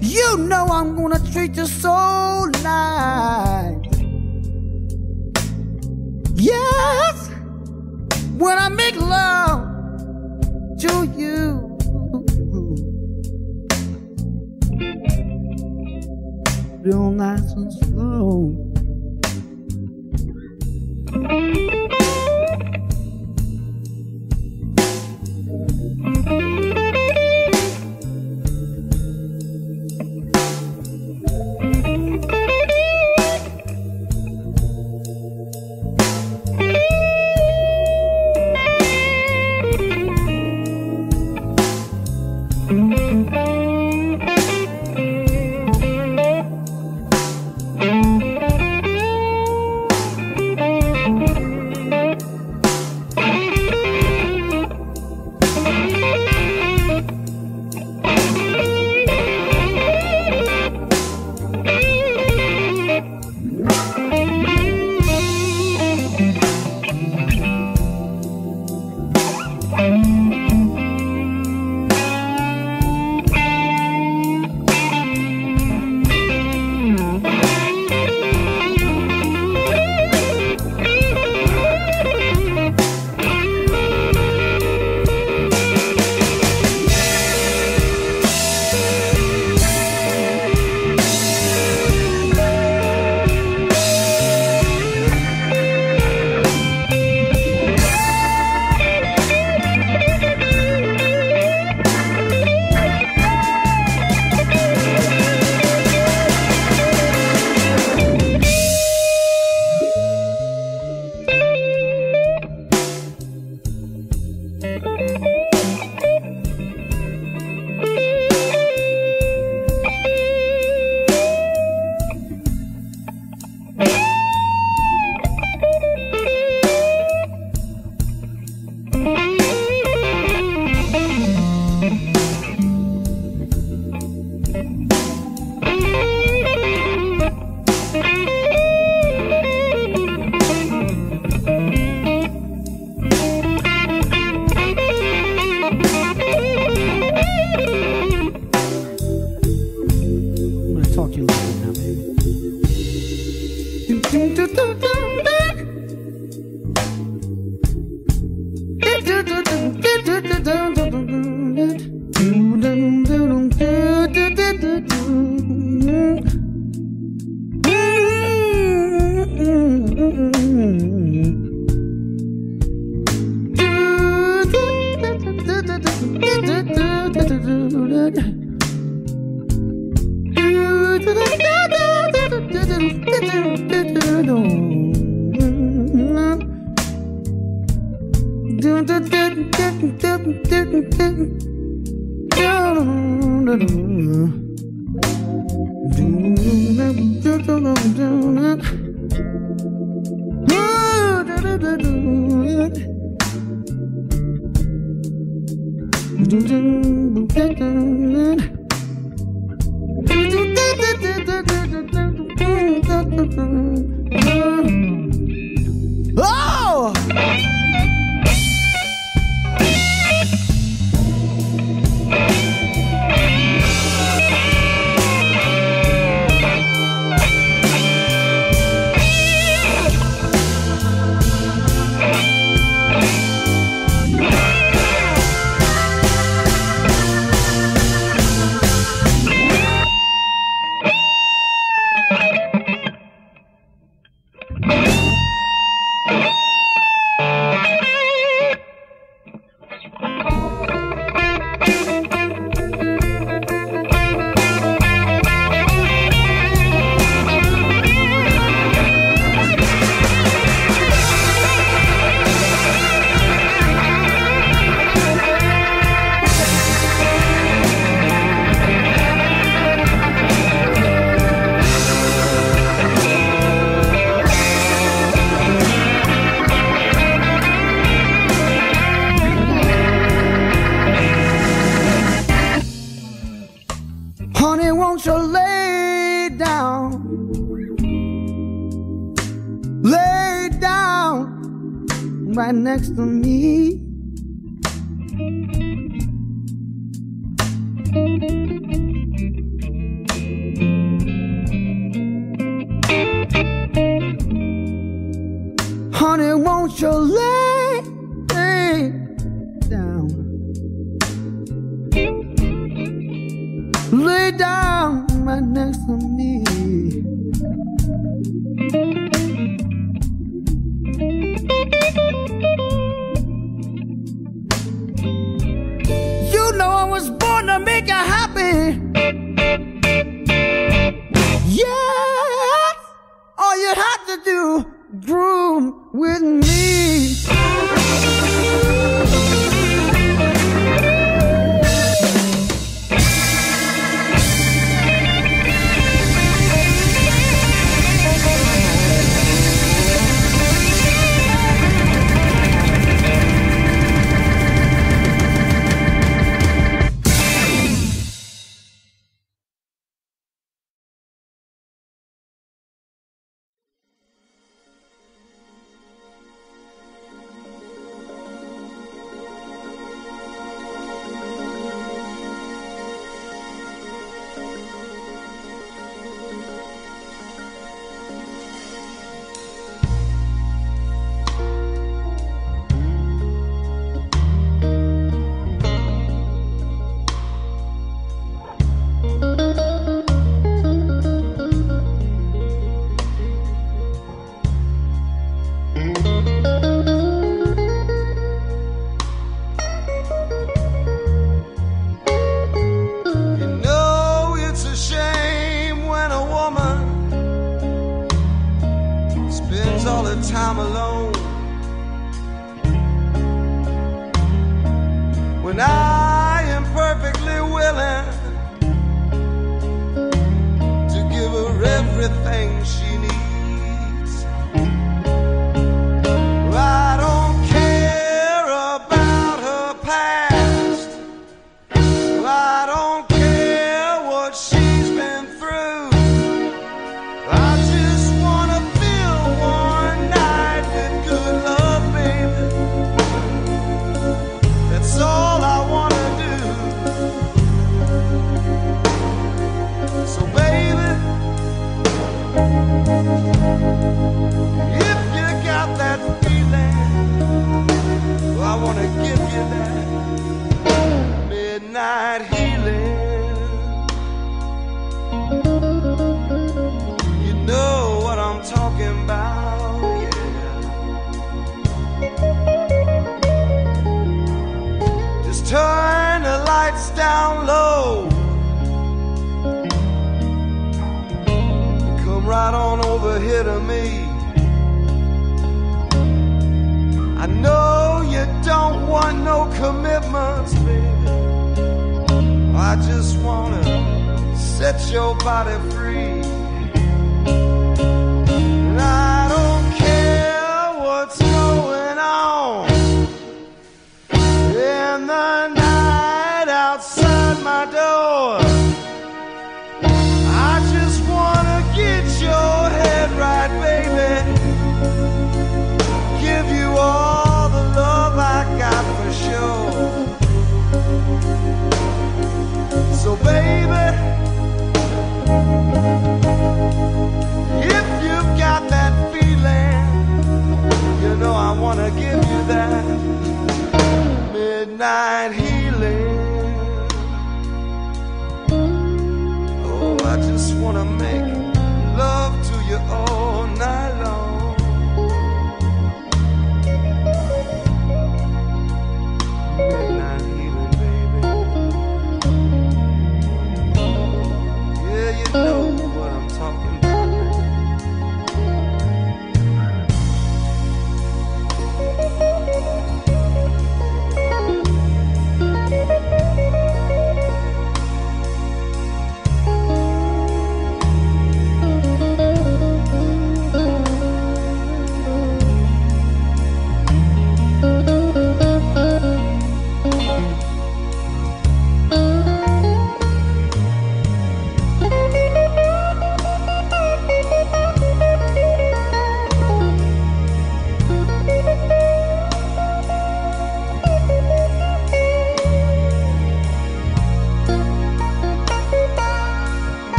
[SPEAKER 13] You know I'm gonna treat you so nice. Yes, when I make love to you. Real nice and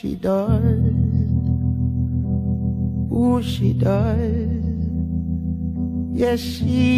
[SPEAKER 2] she
[SPEAKER 4] does. Ooh, she does. Yes, she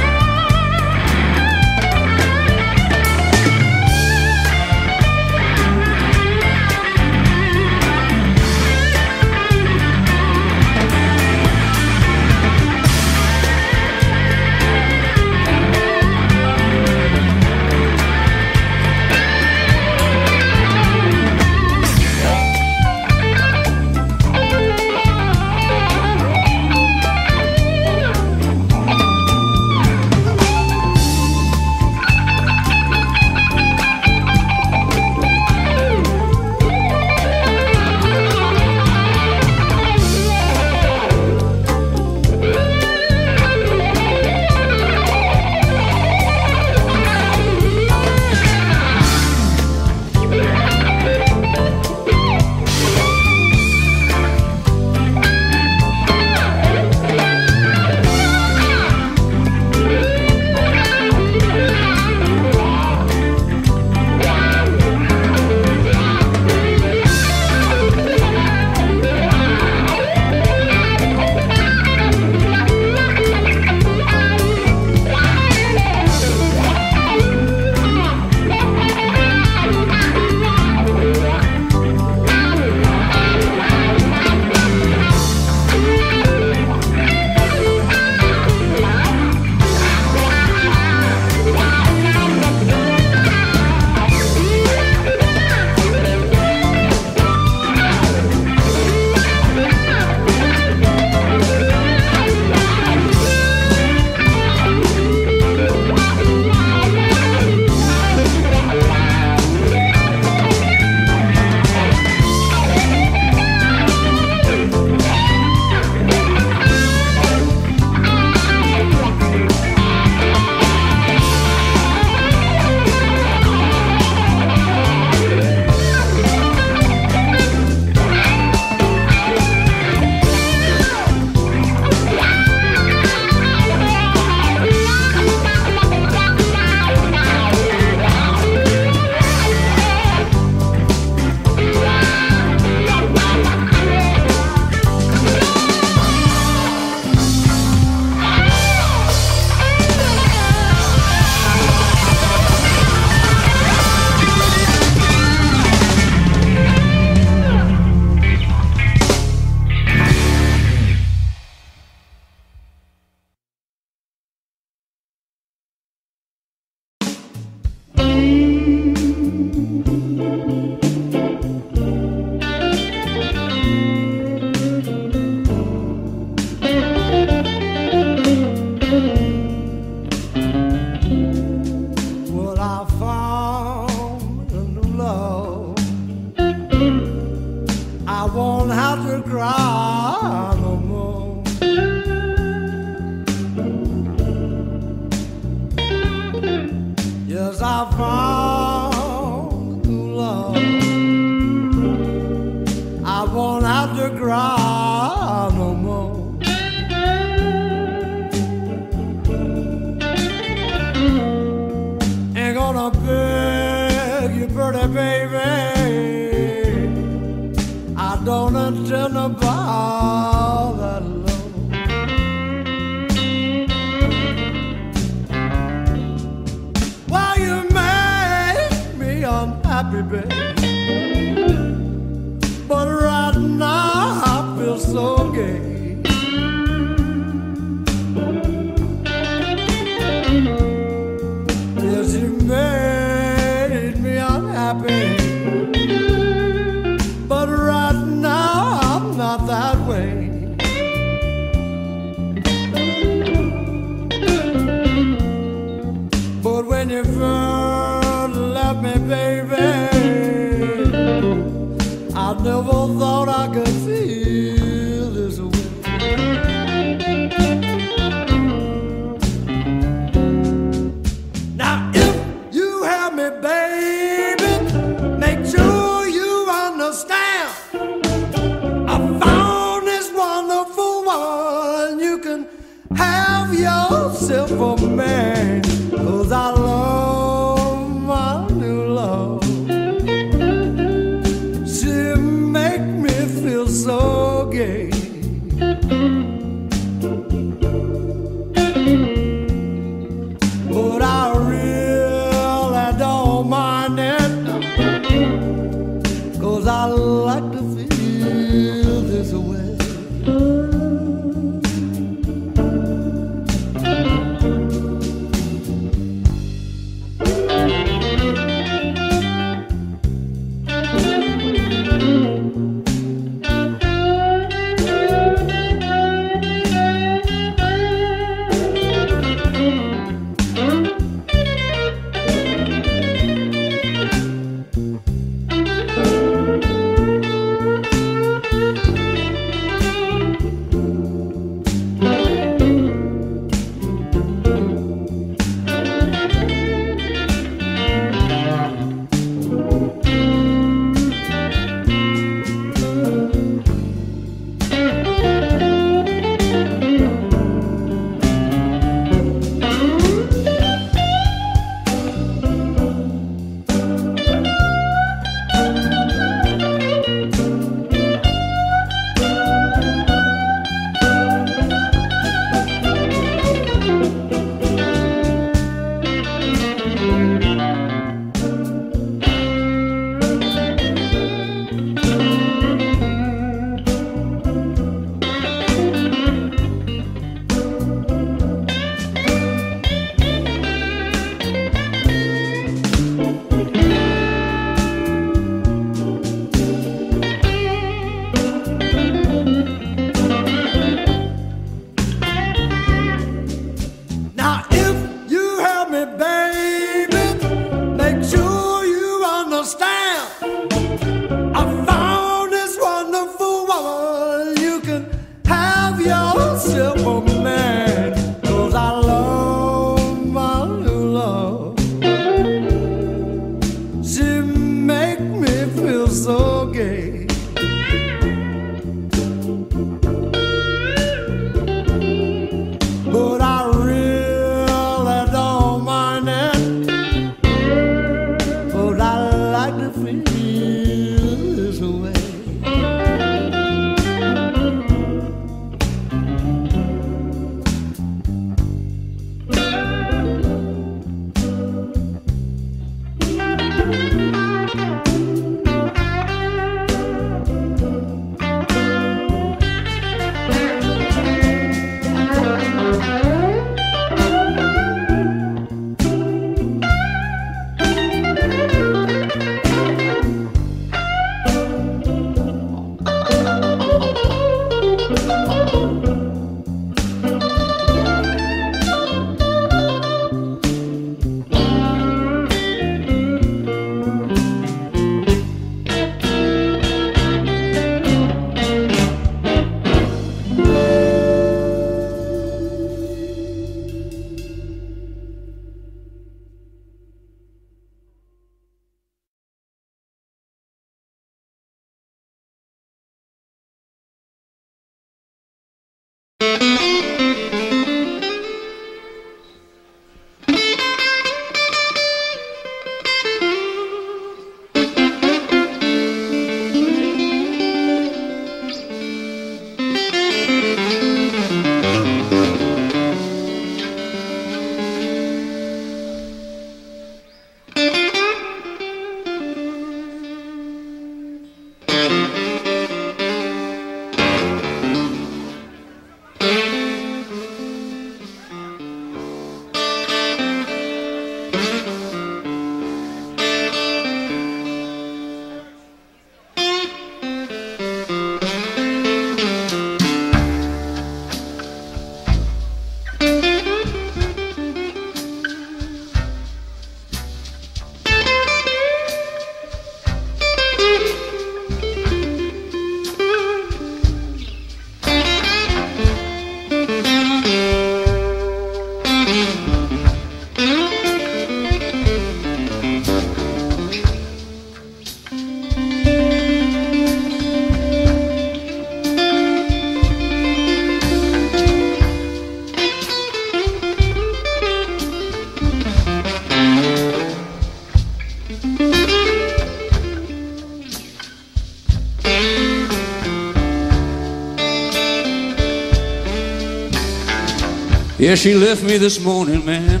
[SPEAKER 14] Yeah, she left me this morning, man.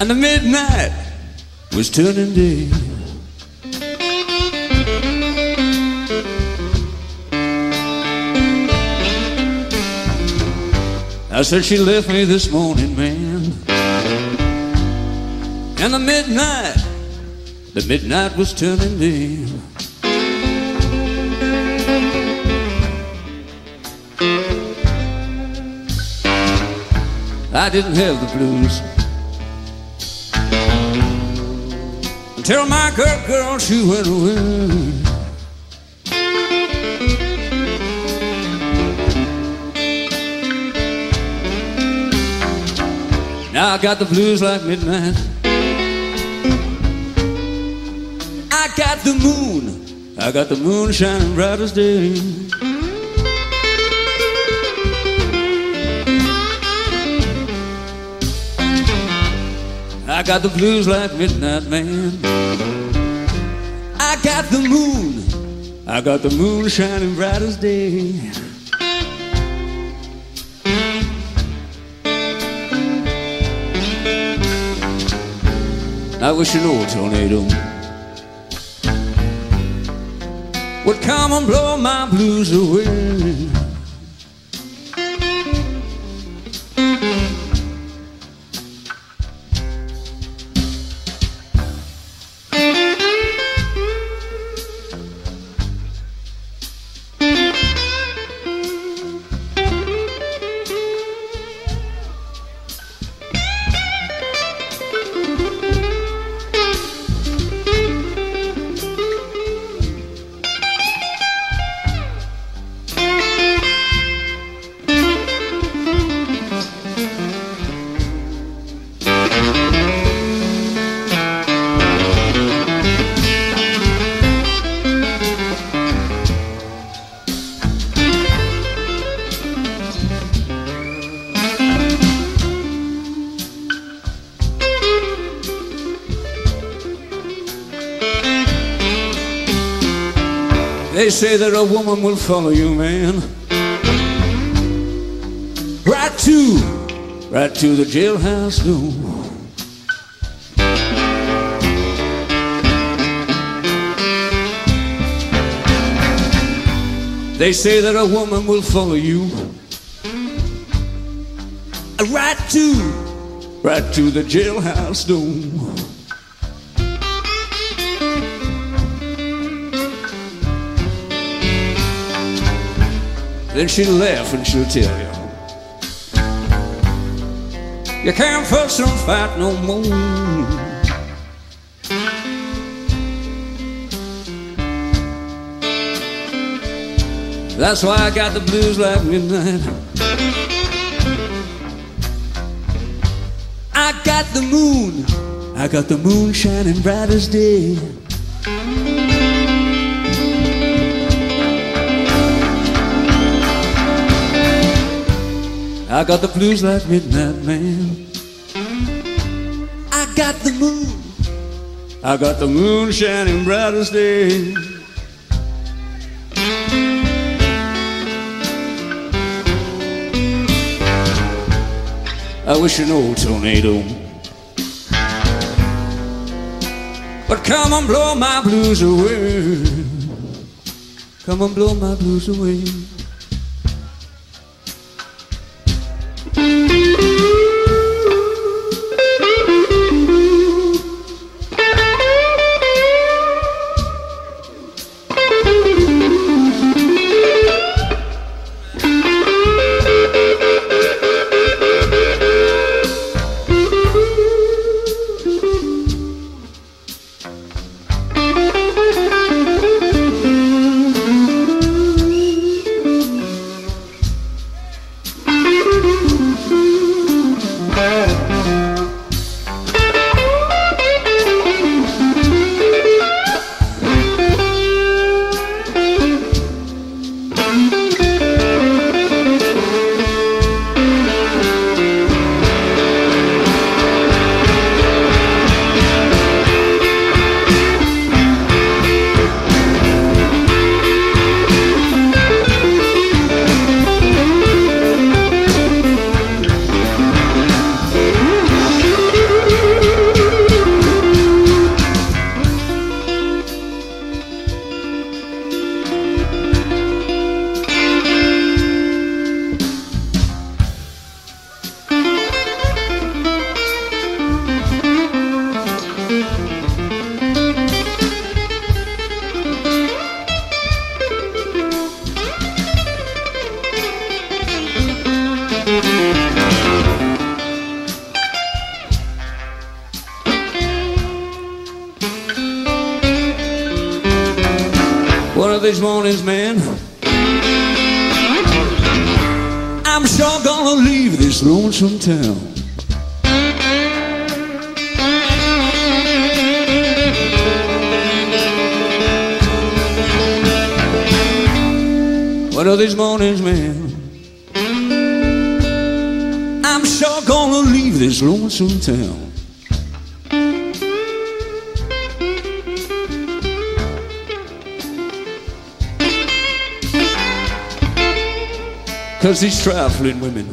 [SPEAKER 14] And the midnight was turning day. I said she left me this morning, man. And the midnight, the midnight was turning day. I didn't have the blues until my girl, girl, she went away. Now I got the blues like midnight. I got the moon. I got the moon shining bright as day. I got the blues like midnight man. I got the moon. I got the moon shining bright as day. I wish an old tornado would come and blow my blues away. Say that a woman will follow you, man. Right to, right to the jailhouse door. They say that a woman will follow you. Right to, right to the jailhouse door. Then she'll laugh and she'll tell you. You can't fuss and fight no more. That's why I got the blues like midnight. I got the moon. I got the moon shining bright as day I got the blues like midnight man. I got the moon. I got the moon shining bright as day. I wish an old tornado would come and blow my blues away. Come and blow my blues away.
[SPEAKER 13] Trifling women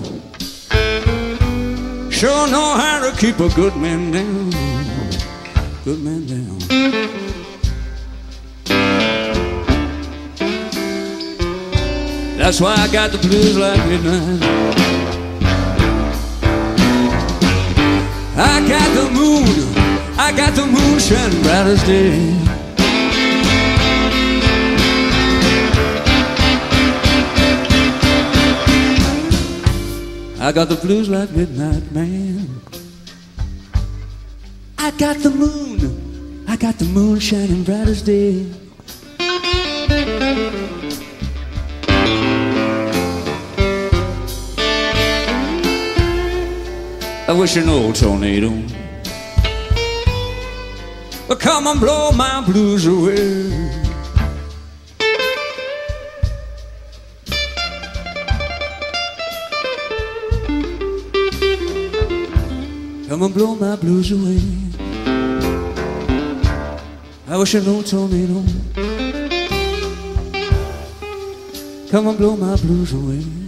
[SPEAKER 13] sure know how to keep a good man down. Good man down. That's why I got the blues like midnight. I got the moon, I got the moon shining bright as day. I got the blues like midnight man. I got the moon, I got the moon shining bright as day. I wish an old tornado would come and blow my blues away. Blues away. I wish an old tornado come and blow my blues away.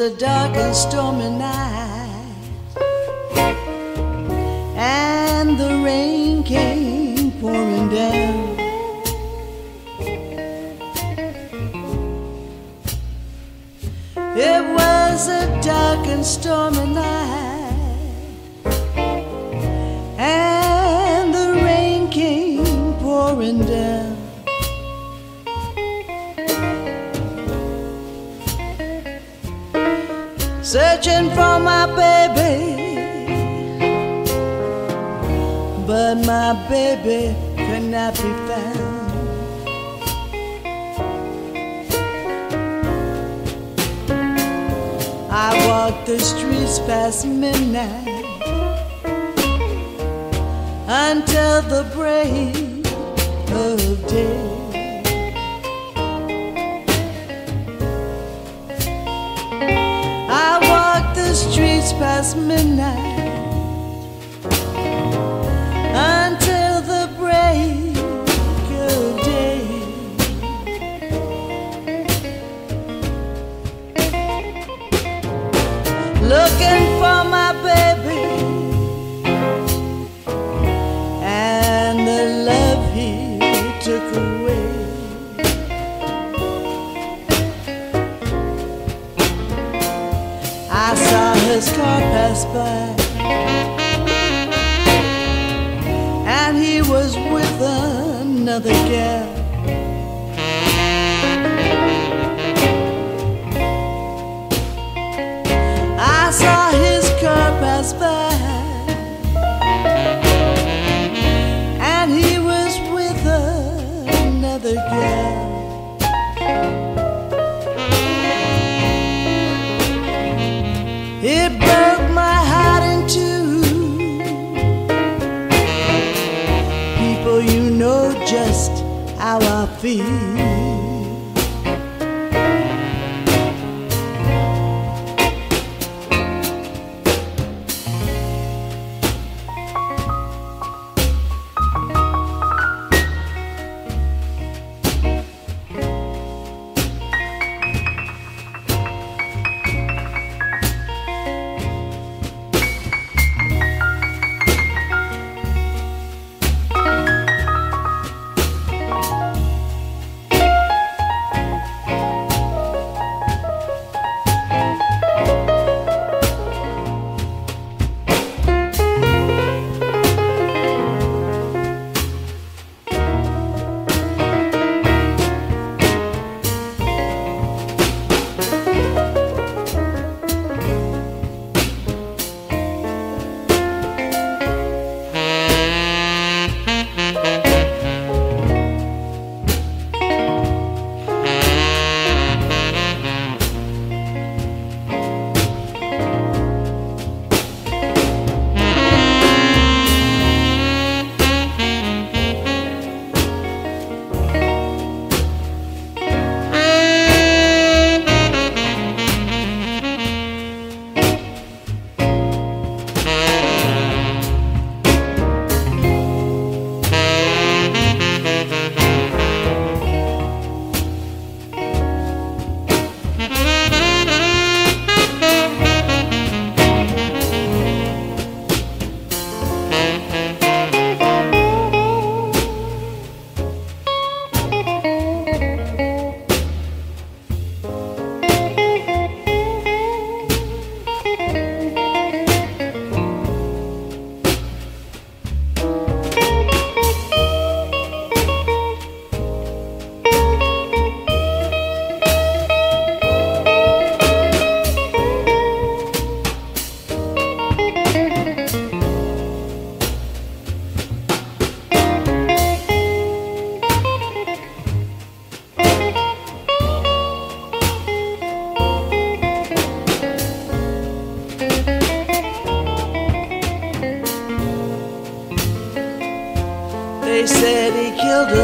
[SPEAKER 10] A dark and stormy night, with another gal.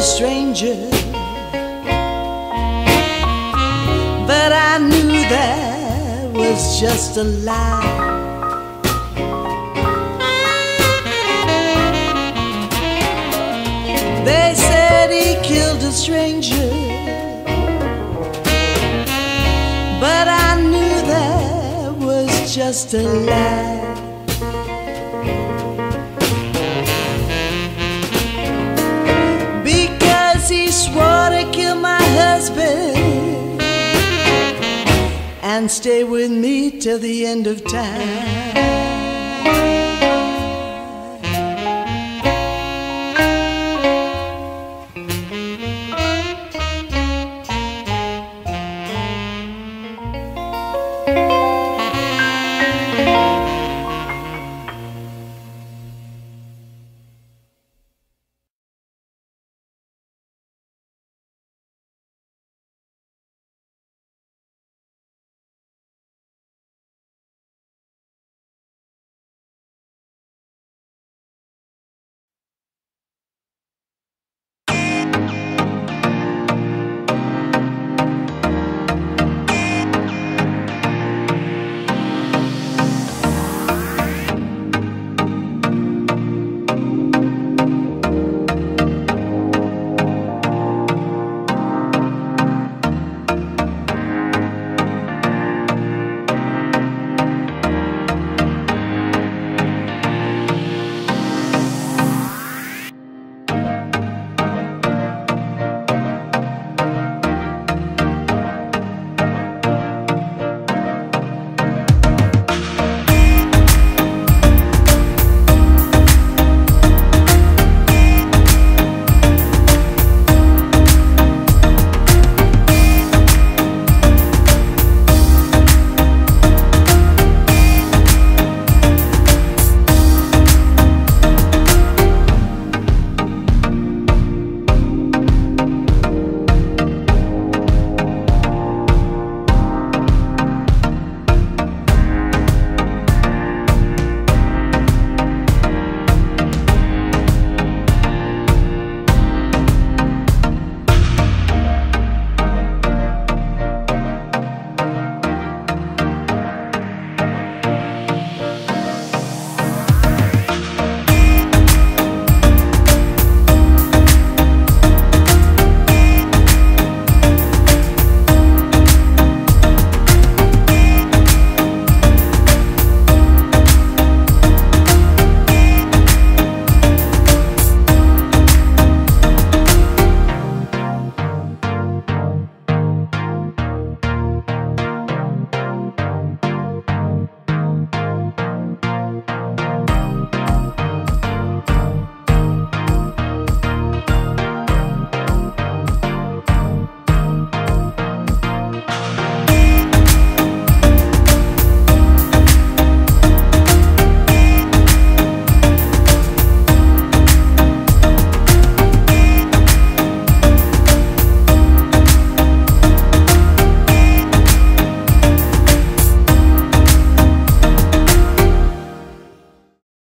[SPEAKER 10] Stranger. Till the end of time.